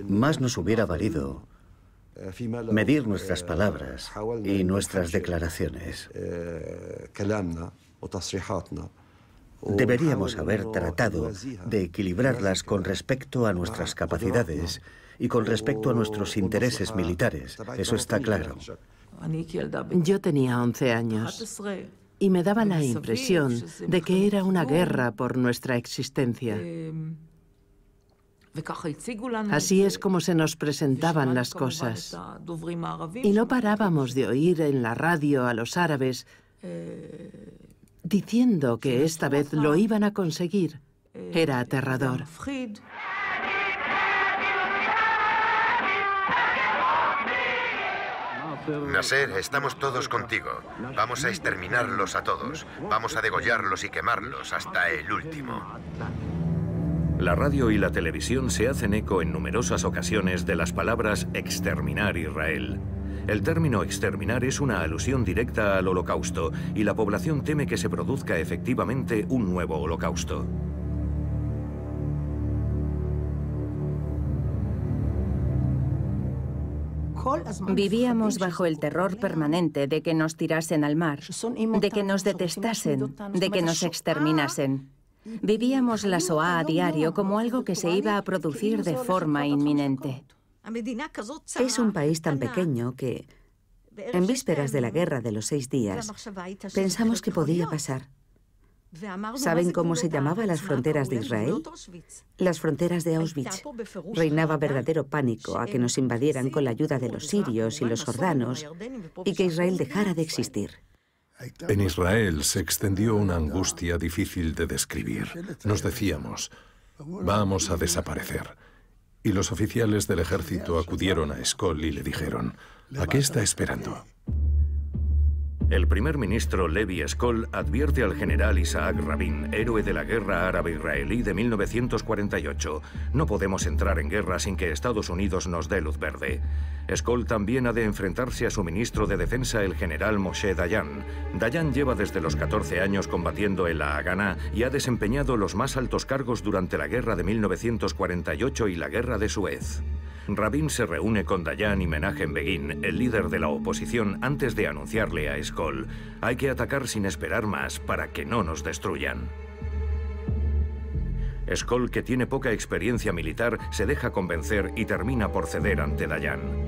Más nos hubiera valido medir nuestras palabras y nuestras declaraciones. Deberíamos haber tratado de equilibrarlas con respecto a nuestras capacidades y con respecto a nuestros intereses militares. Eso está claro. Yo tenía 11 años y me daba la impresión de que era una guerra por nuestra existencia. Así es como se nos presentaban las cosas. Y no parábamos de oír en la radio a los árabes diciendo que esta vez lo iban a conseguir. Era aterrador. Nasser, estamos todos contigo. Vamos a exterminarlos a todos. Vamos a degollarlos y quemarlos hasta el último. La radio y la televisión se hacen eco en numerosas ocasiones de las palabras exterminar Israel. El término exterminar es una alusión directa al holocausto y la población teme que se produzca efectivamente un nuevo holocausto. Vivíamos bajo el terror permanente de que nos tirasen al mar, de que nos detestasen, de que nos exterminasen. Vivíamos la SOA a diario como algo que se iba a producir de forma inminente. Es un país tan pequeño que, en vísperas de la guerra de los seis días, pensamos que podía pasar. ¿Saben cómo se llamaban las fronteras de Israel? Las fronteras de Auschwitz. Reinaba verdadero pánico a que nos invadieran con la ayuda de los sirios y los jordanos y que Israel dejara de existir. En Israel se extendió una angustia difícil de describir. Nos decíamos, vamos a desaparecer. Y los oficiales del ejército acudieron a Skoll y le dijeron, ¿a qué está esperando? El primer ministro Levi Skoll advierte al general Isaac Rabin, héroe de la guerra árabe-israelí de 1948. No podemos entrar en guerra sin que Estados Unidos nos dé luz verde. Skoll también ha de enfrentarse a su ministro de defensa, el general Moshe Dayan. Dayan lleva desde los 14 años combatiendo en la Haganah y ha desempeñado los más altos cargos durante la guerra de 1948 y la guerra de Suez. Rabin se reúne con Dayan y Menachem Begin, el líder de la oposición, antes de anunciarle a Skoll, hay que atacar sin esperar más para que no nos destruyan. Skoll, que tiene poca experiencia militar, se deja convencer y termina por ceder ante Dayan.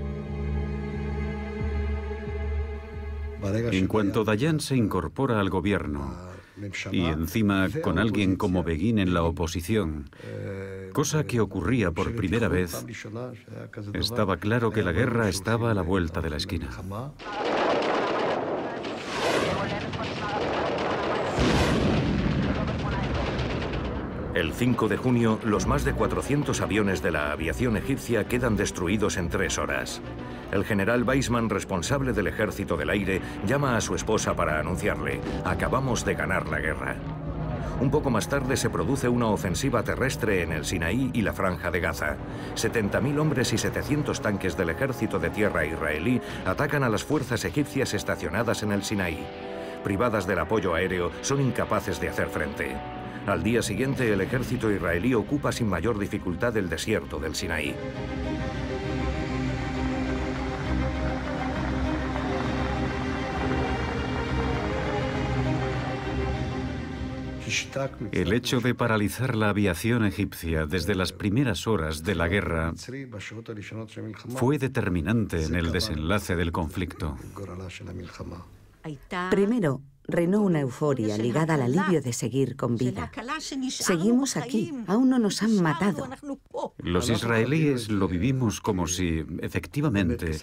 En cuanto Dayan se incorpora al gobierno, y encima con alguien como Begin en la oposición, cosa que ocurría por primera vez, estaba claro que la guerra estaba a la vuelta de la esquina. El 5 de junio, los más de 400 aviones de la aviación egipcia quedan destruidos en tres horas. El general Weizmann, responsable del ejército del aire, llama a su esposa para anunciarle, acabamos de ganar la guerra. Un poco más tarde se produce una ofensiva terrestre en el Sinaí y la Franja de Gaza. 70.000 hombres y 700 tanques del ejército de tierra israelí atacan a las fuerzas egipcias estacionadas en el Sinaí. Privadas del apoyo aéreo, son incapaces de hacer frente. Al día siguiente, el ejército israelí ocupa sin mayor dificultad el desierto del Sinaí. El hecho de paralizar la aviación egipcia desde las primeras horas de la guerra fue determinante en el desenlace del conflicto. Primero, reinó una euforia ligada al alivio de seguir con vida. Seguimos aquí, aún no nos han matado. Los israelíes lo vivimos como si, efectivamente,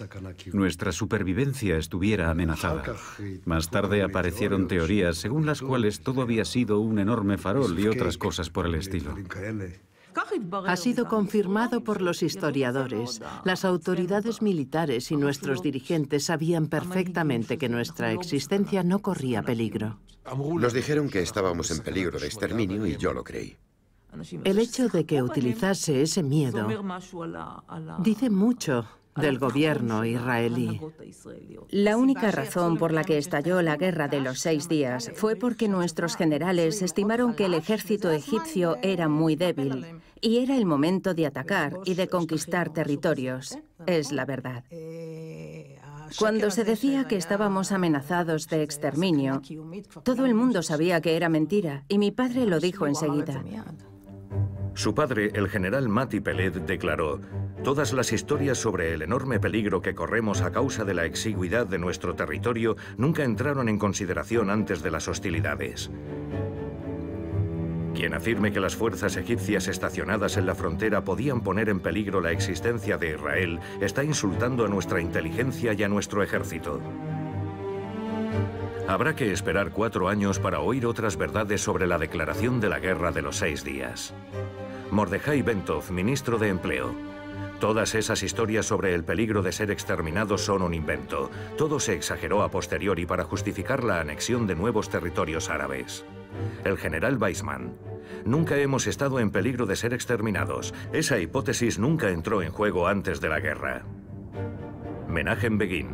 nuestra supervivencia estuviera amenazada. Más tarde aparecieron teorías según las cuales todo había sido un enorme farol y otras cosas por el estilo. Ha sido confirmado por los historiadores. Las autoridades militares y nuestros dirigentes sabían perfectamente que nuestra existencia no corría peligro. Nos dijeron que estábamos en peligro de exterminio y yo lo creí. El hecho de que utilizase ese miedo dice mucho del gobierno israelí. La única razón por la que estalló la guerra de los seis días fue porque nuestros generales estimaron que el ejército egipcio era muy débil y era el momento de atacar y de conquistar territorios. Es la verdad. Cuando se decía que estábamos amenazados de exterminio, todo el mundo sabía que era mentira y mi padre lo dijo enseguida. Su padre, el general Mati Pelet, declaró, Todas las historias sobre el enorme peligro que corremos a causa de la exigüidad de nuestro territorio nunca entraron en consideración antes de las hostilidades. Quien afirme que las fuerzas egipcias estacionadas en la frontera podían poner en peligro la existencia de Israel está insultando a nuestra inteligencia y a nuestro ejército. Habrá que esperar cuatro años para oír otras verdades sobre la declaración de la guerra de los seis días. Mordejai Bentov, ministro de Empleo. Todas esas historias sobre el peligro de ser exterminados son un invento. Todo se exageró a posteriori para justificar la anexión de nuevos territorios árabes. El general Weizmann. Nunca hemos estado en peligro de ser exterminados. Esa hipótesis nunca entró en juego antes de la guerra. Menachem Begin.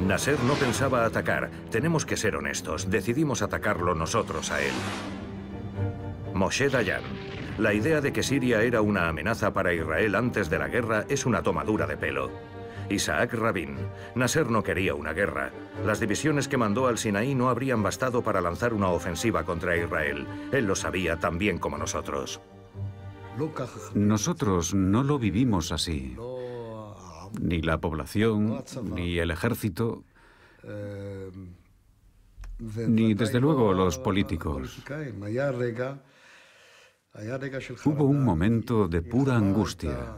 Nasser no pensaba atacar. Tenemos que ser honestos. Decidimos atacarlo nosotros a él. Moshe Dayan. La idea de que Siria era una amenaza para Israel antes de la guerra es una tomadura de pelo. Isaac Rabin. Nasser no quería una guerra. Las divisiones que mandó al Sinaí no habrían bastado para lanzar una ofensiva contra Israel. Él lo sabía tan bien como nosotros. Nosotros no lo vivimos así. Ni la población, ni el ejército, ni desde luego los políticos. Hubo un momento de pura angustia.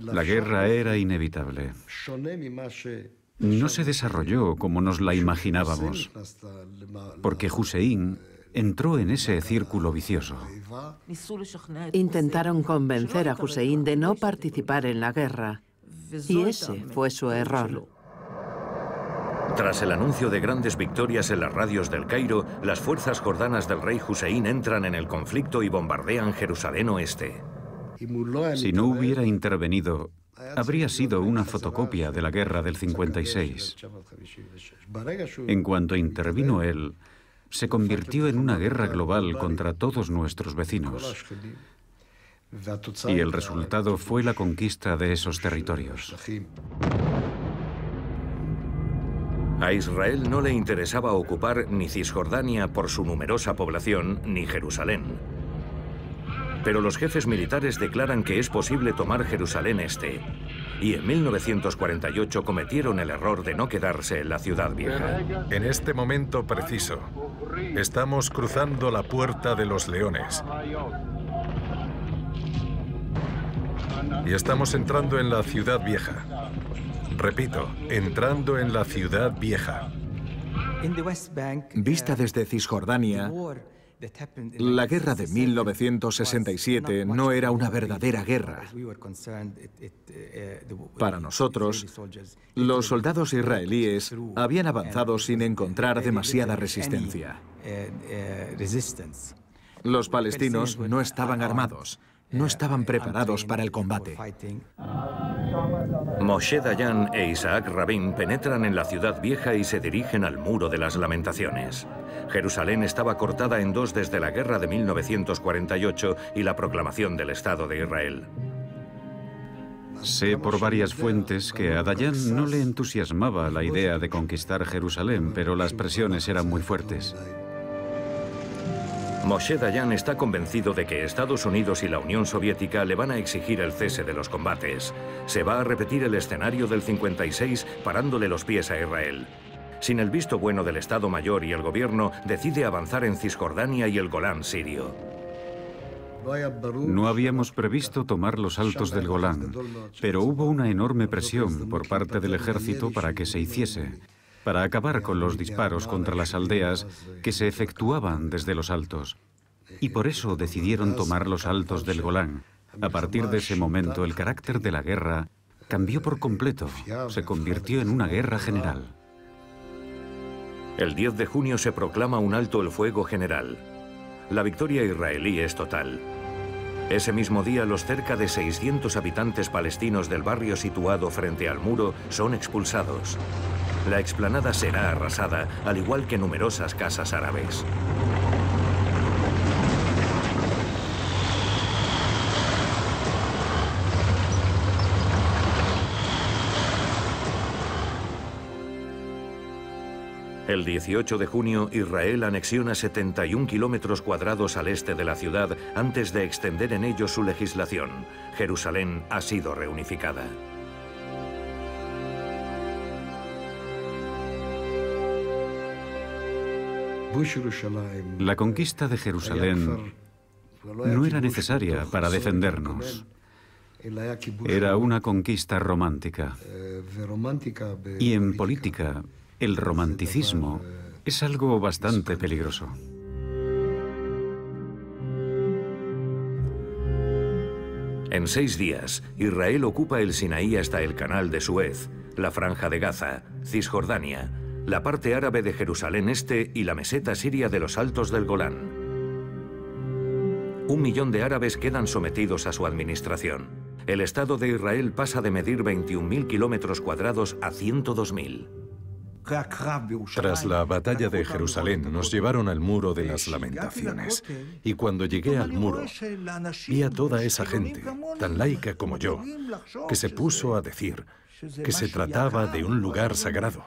La guerra era inevitable. No se desarrolló como nos la imaginábamos, porque Hussein entró en ese círculo vicioso. Intentaron convencer a Hussein de no participar en la guerra, y ese fue su error. Tras el anuncio de grandes victorias en las radios del Cairo, las fuerzas jordanas del rey Hussein entran en el conflicto y bombardean Jerusalén oeste. Si no hubiera intervenido, habría sido una fotocopia de la guerra del 56. En cuanto intervino él, se convirtió en una guerra global contra todos nuestros vecinos. Y el resultado fue la conquista de esos territorios. A Israel no le interesaba ocupar ni Cisjordania por su numerosa población, ni Jerusalén. Pero los jefes militares declaran que es posible tomar Jerusalén Este, y en 1948 cometieron el error de no quedarse en la ciudad vieja. En este momento preciso, estamos cruzando la puerta de los leones. Y estamos entrando en la ciudad vieja. Repito, entrando en la ciudad vieja. Vista desde Cisjordania, la guerra de 1967 no era una verdadera guerra. Para nosotros, los soldados israelíes habían avanzado sin encontrar demasiada resistencia. Los palestinos no estaban armados, no estaban preparados para el combate. Moshe Dayan e Isaac Rabin penetran en la ciudad vieja y se dirigen al Muro de las Lamentaciones. Jerusalén estaba cortada en dos desde la guerra de 1948 y la proclamación del Estado de Israel. Sé por varias fuentes que a Dayan no le entusiasmaba la idea de conquistar Jerusalén, pero las presiones eran muy fuertes. Moshe Dayan está convencido de que Estados Unidos y la Unión Soviética le van a exigir el cese de los combates. Se va a repetir el escenario del 56 parándole los pies a Israel. Sin el visto bueno del Estado Mayor y el gobierno, decide avanzar en Cisjordania y el Golán sirio. No habíamos previsto tomar los altos del Golán, pero hubo una enorme presión por parte del ejército para que se hiciese para acabar con los disparos contra las aldeas que se efectuaban desde los altos. Y por eso decidieron tomar los altos del Golán. A partir de ese momento, el carácter de la guerra cambió por completo. Se convirtió en una guerra general. El 10 de junio se proclama un alto el fuego general. La victoria israelí es total. Ese mismo día, los cerca de 600 habitantes palestinos del barrio situado frente al muro son expulsados. La explanada será arrasada, al igual que numerosas casas árabes. El 18 de junio, Israel anexiona 71 kilómetros cuadrados al este de la ciudad antes de extender en ellos su legislación. Jerusalén ha sido reunificada. La conquista de Jerusalén no era necesaria para defendernos. Era una conquista romántica. Y en política, el romanticismo es algo bastante peligroso. En seis días, Israel ocupa el Sinaí hasta el canal de Suez, la franja de Gaza, Cisjordania, la parte árabe de Jerusalén Este y la meseta siria de los Altos del Golán. Un millón de árabes quedan sometidos a su administración. El Estado de Israel pasa de medir 21.000 kilómetros cuadrados a 102.000. Tras la batalla de Jerusalén nos llevaron al muro de las lamentaciones. Y cuando llegué al muro, vi a toda esa gente, tan laica como yo, que se puso a decir que se trataba de un lugar sagrado.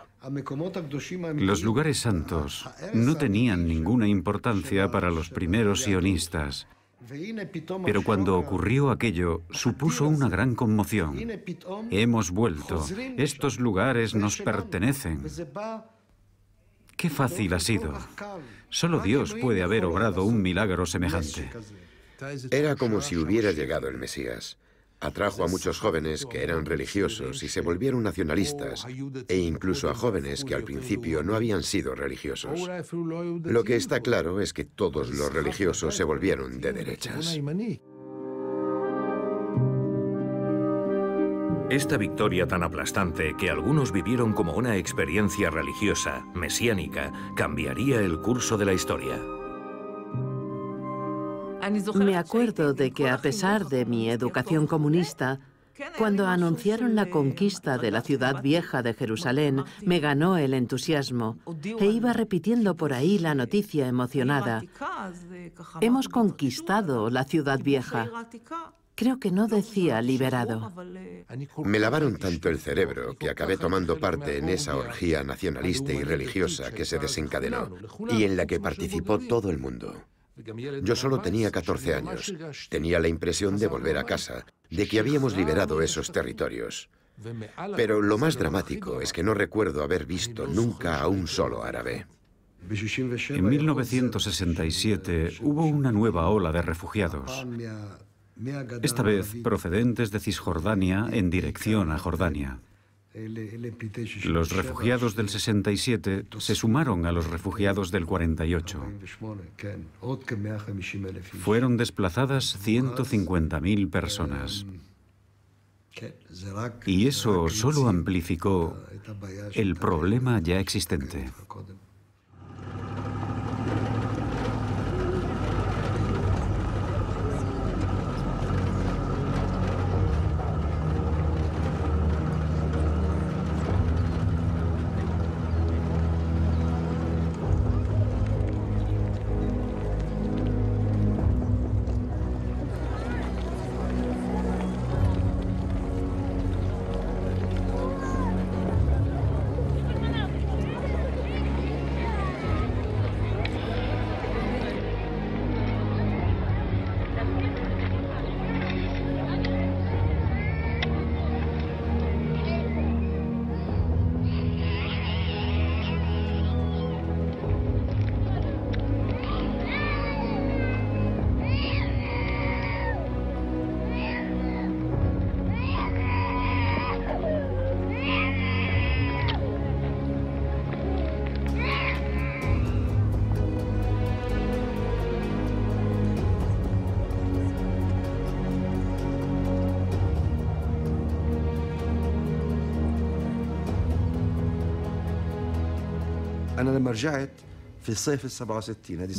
Los lugares santos no tenían ninguna importancia para los primeros sionistas. Pero cuando ocurrió aquello, supuso una gran conmoción. Hemos vuelto. Estos lugares nos pertenecen. Qué fácil ha sido. Solo Dios puede haber obrado un milagro semejante. Era como si hubiera llegado el Mesías. Atrajo a muchos jóvenes que eran religiosos y se volvieron nacionalistas, e incluso a jóvenes que al principio no habían sido religiosos. Lo que está claro es que todos los religiosos se volvieron de derechas. Esta victoria tan aplastante que algunos vivieron como una experiencia religiosa, mesiánica, cambiaría el curso de la historia. Me acuerdo de que a pesar de mi educación comunista, cuando anunciaron la conquista de la ciudad vieja de Jerusalén, me ganó el entusiasmo e iba repitiendo por ahí la noticia emocionada. Hemos conquistado la ciudad vieja. Creo que no decía liberado. Me lavaron tanto el cerebro que acabé tomando parte en esa orgía nacionalista y religiosa que se desencadenó y en la que participó todo el mundo. Yo solo tenía 14 años. Tenía la impresión de volver a casa, de que habíamos liberado esos territorios. Pero lo más dramático es que no recuerdo haber visto nunca a un solo árabe. En 1967 hubo una nueva ola de refugiados, esta vez procedentes de Cisjordania en dirección a Jordania. Los refugiados del 67 se sumaron a los refugiados del 48. Fueron desplazadas 150.000 personas. Y eso solo amplificó el problema ya existente.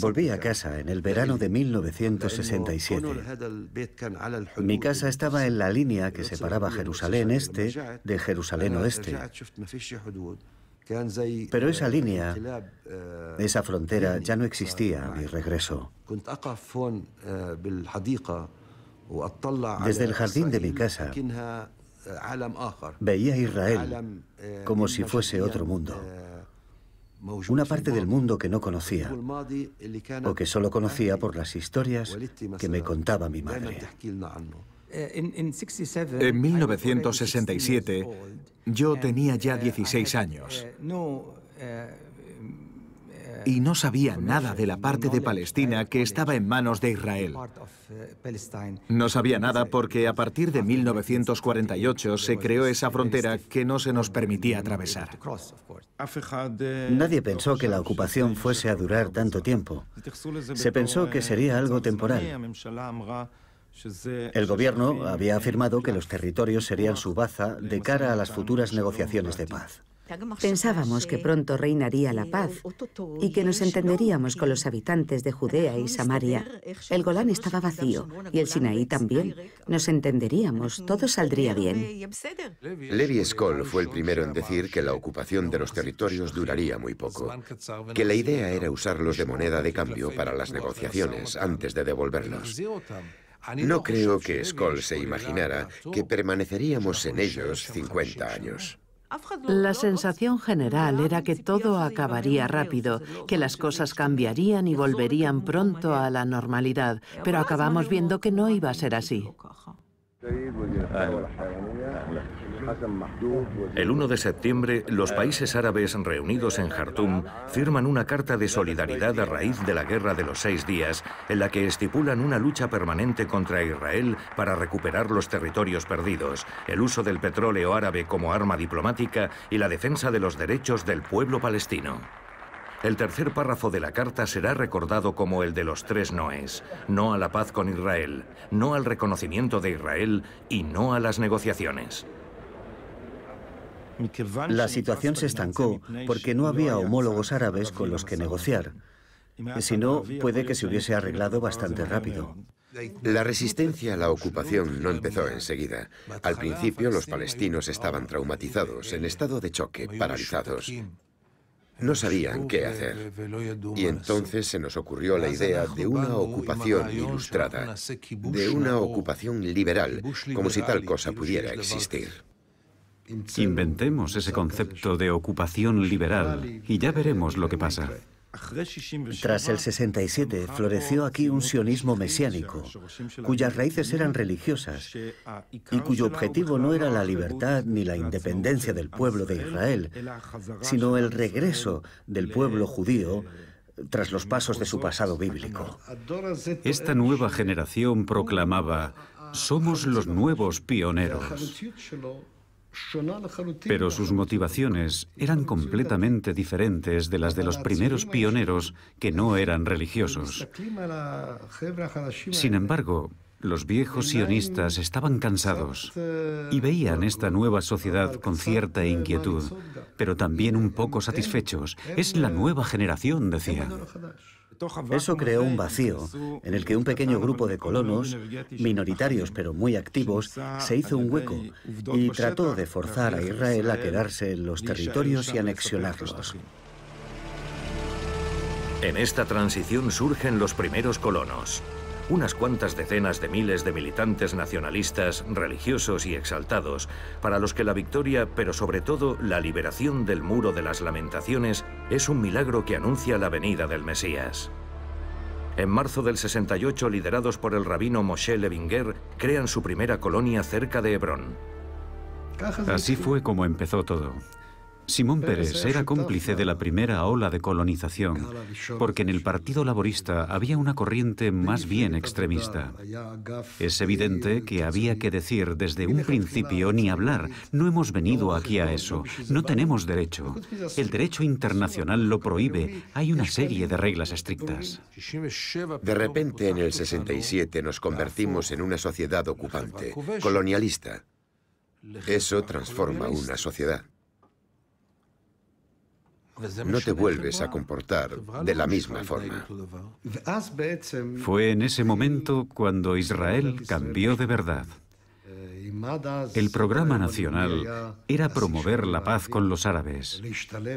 Volví a casa en el verano de 1967. Mi casa estaba en la línea que separaba Jerusalén Este de Jerusalén Oeste. Pero esa línea, esa frontera ya no existía a mi regreso. Desde el jardín de mi casa veía Israel como si fuese otro mundo una parte del mundo que no conocía o que solo conocía por las historias que me contaba mi madre. En 1967 yo tenía ya 16 años y no sabía nada de la parte de Palestina que estaba en manos de Israel. No sabía nada porque a partir de 1948 se creó esa frontera que no se nos permitía atravesar. Nadie pensó que la ocupación fuese a durar tanto tiempo. Se pensó que sería algo temporal. El gobierno había afirmado que los territorios serían su baza de cara a las futuras negociaciones de paz. Pensábamos que pronto reinaría la paz y que nos entenderíamos con los habitantes de Judea y Samaria. El Golán estaba vacío y el Sinaí también. Nos entenderíamos, todo saldría bien. Levi Skoll fue el primero en decir que la ocupación de los territorios duraría muy poco, que la idea era usarlos de moneda de cambio para las negociaciones antes de devolverlos. No creo que Skoll se imaginara que permaneceríamos en ellos 50 años. La sensación general era que todo acabaría rápido, que las cosas cambiarían y volverían pronto a la normalidad, pero acabamos viendo que no iba a ser así. El 1 de septiembre, los países árabes reunidos en Jartum firman una carta de solidaridad a raíz de la Guerra de los Seis Días, en la que estipulan una lucha permanente contra Israel para recuperar los territorios perdidos, el uso del petróleo árabe como arma diplomática y la defensa de los derechos del pueblo palestino. El tercer párrafo de la carta será recordado como el de los tres noes. No a la paz con Israel, no al reconocimiento de Israel y no a las negociaciones. La situación se estancó porque no había homólogos árabes con los que negociar. Si no, puede que se hubiese arreglado bastante rápido. La resistencia a la ocupación no empezó enseguida. Al principio los palestinos estaban traumatizados, en estado de choque, paralizados. No sabían qué hacer. Y entonces se nos ocurrió la idea de una ocupación ilustrada, de una ocupación liberal, como si tal cosa pudiera existir. Inventemos ese concepto de ocupación liberal y ya veremos lo que pasa. Tras el 67 floreció aquí un sionismo mesiánico, cuyas raíces eran religiosas y cuyo objetivo no era la libertad ni la independencia del pueblo de Israel, sino el regreso del pueblo judío tras los pasos de su pasado bíblico. Esta nueva generación proclamaba, somos los nuevos pioneros. Pero sus motivaciones eran completamente diferentes de las de los primeros pioneros que no eran religiosos. Sin embargo, los viejos sionistas estaban cansados y veían esta nueva sociedad con cierta inquietud, pero también un poco satisfechos. Es la nueva generación, decían. Eso creó un vacío en el que un pequeño grupo de colonos, minoritarios pero muy activos, se hizo un hueco y trató de forzar a Israel a quedarse en los territorios y anexionarlos. En esta transición surgen los primeros colonos. Unas cuantas decenas de miles de militantes nacionalistas, religiosos y exaltados, para los que la victoria, pero sobre todo la liberación del muro de las lamentaciones, es un milagro que anuncia la venida del Mesías. En marzo del 68, liderados por el rabino Moshe Levinger, crean su primera colonia cerca de Hebrón. Así fue como empezó todo. Simón Pérez era cómplice de la primera ola de colonización, porque en el Partido Laborista había una corriente más bien extremista. Es evidente que había que decir desde un principio ni hablar, no hemos venido aquí a eso, no tenemos derecho. El derecho internacional lo prohíbe, hay una serie de reglas estrictas. De repente en el 67 nos convertimos en una sociedad ocupante, colonialista. Eso transforma una sociedad no te vuelves a comportar de la misma forma. Fue en ese momento cuando Israel cambió de verdad. El programa nacional era promover la paz con los árabes,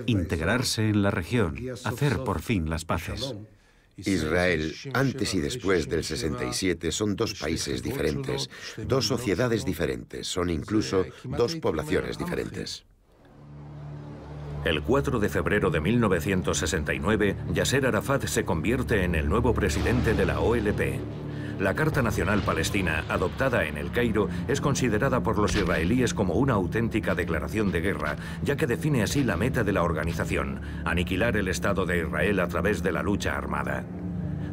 integrarse en la región, hacer por fin las paces. Israel, antes y después del 67, son dos países diferentes, dos sociedades diferentes, son incluso dos poblaciones diferentes. El 4 de febrero de 1969, Yasser Arafat se convierte en el nuevo presidente de la OLP. La Carta Nacional Palestina, adoptada en el Cairo, es considerada por los israelíes como una auténtica declaración de guerra, ya que define así la meta de la organización, aniquilar el Estado de Israel a través de la lucha armada.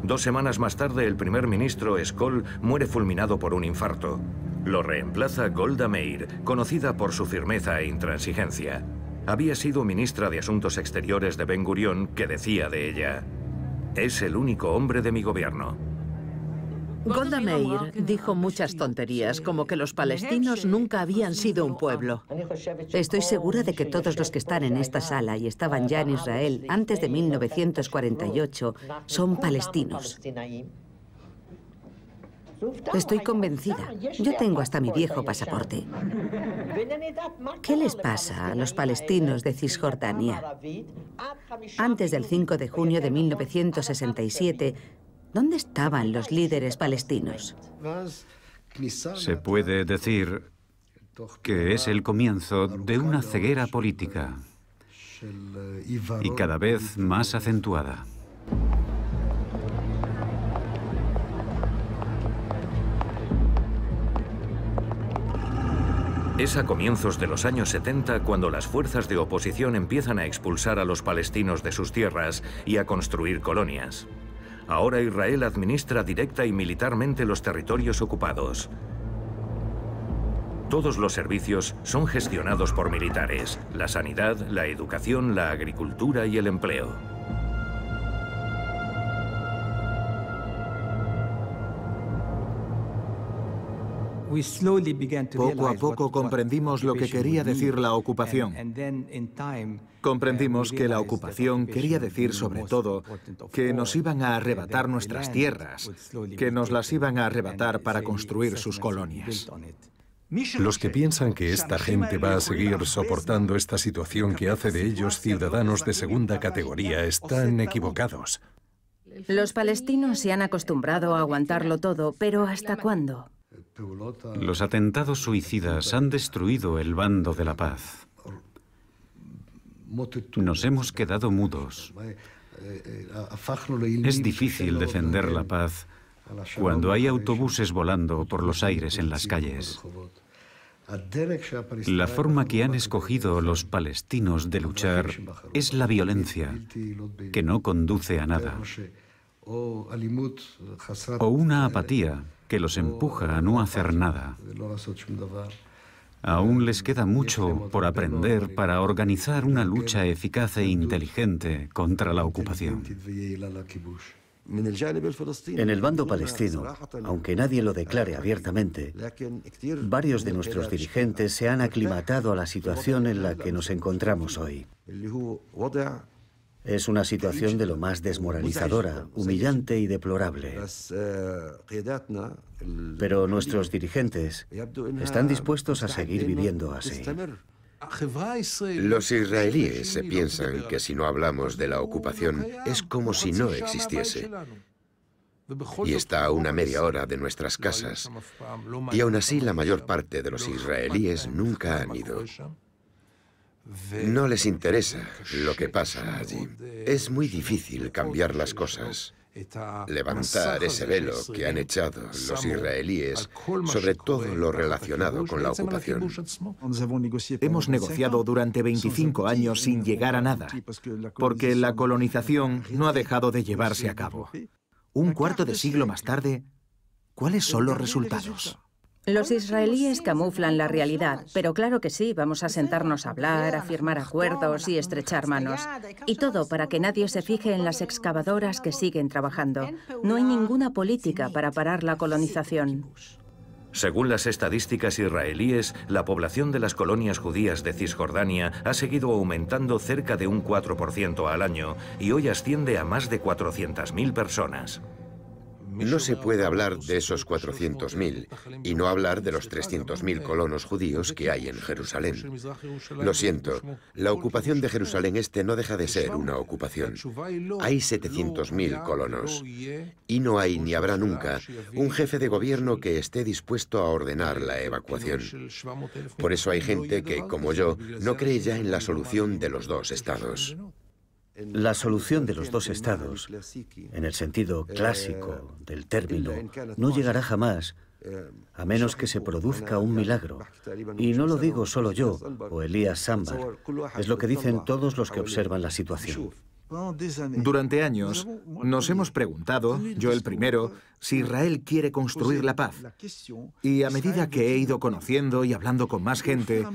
Dos semanas más tarde, el primer ministro Skoll muere fulminado por un infarto. Lo reemplaza Golda Meir, conocida por su firmeza e intransigencia había sido ministra de Asuntos Exteriores de Ben Gurión que decía de ella, es el único hombre de mi gobierno. Golda Meir dijo muchas tonterías, como que los palestinos nunca habían sido un pueblo. Estoy segura de que todos los que están en esta sala y estaban ya en Israel antes de 1948 son palestinos. Estoy convencida. Yo tengo hasta mi viejo pasaporte. ¿Qué les pasa a los palestinos de Cisjordania? Antes del 5 de junio de 1967, ¿dónde estaban los líderes palestinos? Se puede decir que es el comienzo de una ceguera política y cada vez más acentuada. Es a comienzos de los años 70 cuando las fuerzas de oposición empiezan a expulsar a los palestinos de sus tierras y a construir colonias. Ahora Israel administra directa y militarmente los territorios ocupados. Todos los servicios son gestionados por militares, la sanidad, la educación, la agricultura y el empleo. Poco a poco comprendimos lo que quería decir la ocupación. Comprendimos que la ocupación quería decir sobre todo que nos iban a arrebatar nuestras tierras, que nos las iban a arrebatar para construir sus colonias. Los que piensan que esta gente va a seguir soportando esta situación que hace de ellos ciudadanos de segunda categoría están equivocados. Los palestinos se han acostumbrado a aguantarlo todo, pero ¿hasta cuándo? Los atentados suicidas han destruido el bando de la paz. Nos hemos quedado mudos. Es difícil defender la paz cuando hay autobuses volando por los aires en las calles. La forma que han escogido los palestinos de luchar es la violencia, que no conduce a nada, o una apatía que los empuja a no hacer nada. Aún les queda mucho por aprender para organizar una lucha eficaz e inteligente contra la ocupación. En el bando palestino, aunque nadie lo declare abiertamente, varios de nuestros dirigentes se han aclimatado a la situación en la que nos encontramos hoy. Es una situación de lo más desmoralizadora, humillante y deplorable. Pero nuestros dirigentes están dispuestos a seguir viviendo así. Los israelíes se piensan que si no hablamos de la ocupación es como si no existiese. Y está a una media hora de nuestras casas. Y aún así la mayor parte de los israelíes nunca han ido. No les interesa lo que pasa allí. Es muy difícil cambiar las cosas. Levantar ese velo que han echado los israelíes sobre todo lo relacionado con la ocupación. Hemos negociado durante 25 años sin llegar a nada, porque la colonización no ha dejado de llevarse a cabo. Un cuarto de siglo más tarde, ¿cuáles son los resultados? Los israelíes camuflan la realidad, pero claro que sí, vamos a sentarnos a hablar, a firmar acuerdos y estrechar manos. Y todo para que nadie se fije en las excavadoras que siguen trabajando. No hay ninguna política para parar la colonización. Según las estadísticas israelíes, la población de las colonias judías de Cisjordania ha seguido aumentando cerca de un 4% al año y hoy asciende a más de 400.000 personas. No se puede hablar de esos 400.000 y no hablar de los 300.000 colonos judíos que hay en Jerusalén. Lo siento, la ocupación de Jerusalén Este no deja de ser una ocupación. Hay 700.000 colonos y no hay ni habrá nunca un jefe de gobierno que esté dispuesto a ordenar la evacuación. Por eso hay gente que, como yo, no cree ya en la solución de los dos estados. La solución de los dos estados, en el sentido clásico del término, no llegará jamás a menos que se produzca un milagro. Y no lo digo solo yo o Elías Sambar, es lo que dicen todos los que observan la situación. Durante años nos hemos preguntado, yo el primero, si Israel quiere construir la paz. Y a medida que he ido conociendo y hablando con más gente,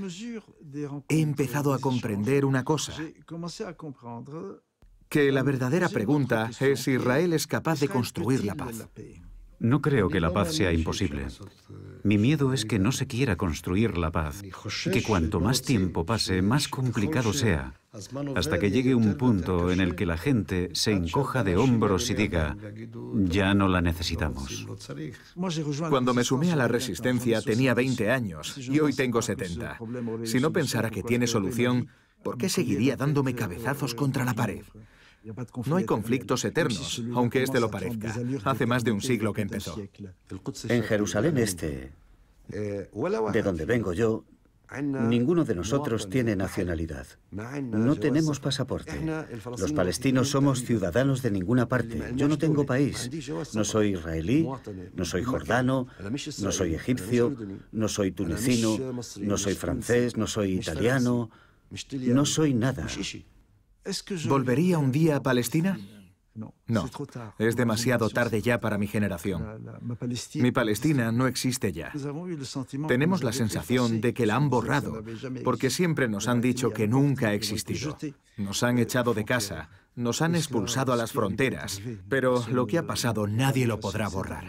he empezado a comprender una cosa. Que la verdadera pregunta es si Israel es capaz de construir la paz. No creo que la paz sea imposible. Mi miedo es que no se quiera construir la paz que cuanto más tiempo pase, más complicado sea, hasta que llegue un punto en el que la gente se encoja de hombros y diga, ya no la necesitamos. Cuando me sumé a la resistencia tenía 20 años y hoy tengo 70. Si no pensara que tiene solución, ¿por qué seguiría dándome cabezazos contra la pared? No hay conflictos eternos, aunque este lo parezca. Hace más de un siglo que empezó. En Jerusalén Este, de donde vengo yo, ninguno de nosotros tiene nacionalidad. No tenemos pasaporte. Los palestinos somos ciudadanos de ninguna parte. Yo no tengo país. No soy israelí, no soy jordano, no soy egipcio, no soy tunecino, no soy francés, no soy italiano, no soy nada. ¿Volvería un día a Palestina? No, es demasiado tarde ya para mi generación. Mi Palestina no existe ya. Tenemos la sensación de que la han borrado, porque siempre nos han dicho que nunca ha existido. Nos han echado de casa, nos han expulsado a las fronteras, pero lo que ha pasado nadie lo podrá borrar.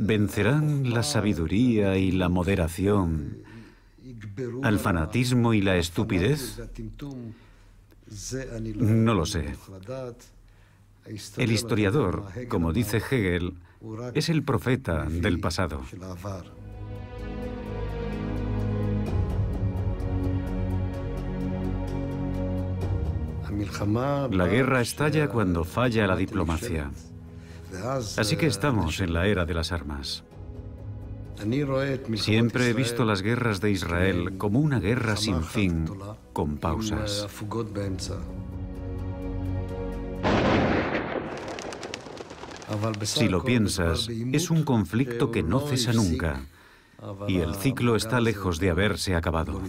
¿Vencerán la sabiduría y la moderación al fanatismo y la estupidez? No lo sé. El historiador, como dice Hegel, es el profeta del pasado. La guerra estalla cuando falla la diplomacia. Así que estamos en la era de las armas. Siempre he visto las guerras de Israel como una guerra sin fin, con pausas. Si lo piensas, es un conflicto que no cesa nunca y el ciclo está lejos de haberse acabado.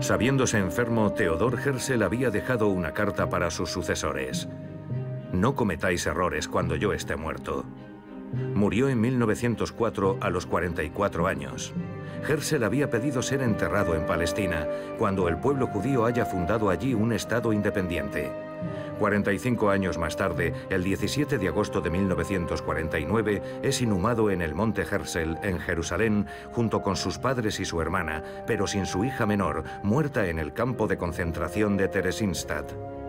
Sabiéndose enfermo, Theodor Herzl había dejado una carta para sus sucesores. No cometáis errores cuando yo esté muerto. Murió en 1904 a los 44 años. Herzl había pedido ser enterrado en Palestina cuando el pueblo judío haya fundado allí un Estado independiente. 45 años más tarde, el 17 de agosto de 1949, es inhumado en el Monte Herzl, en Jerusalén, junto con sus padres y su hermana, pero sin su hija menor, muerta en el campo de concentración de Theresienstadt.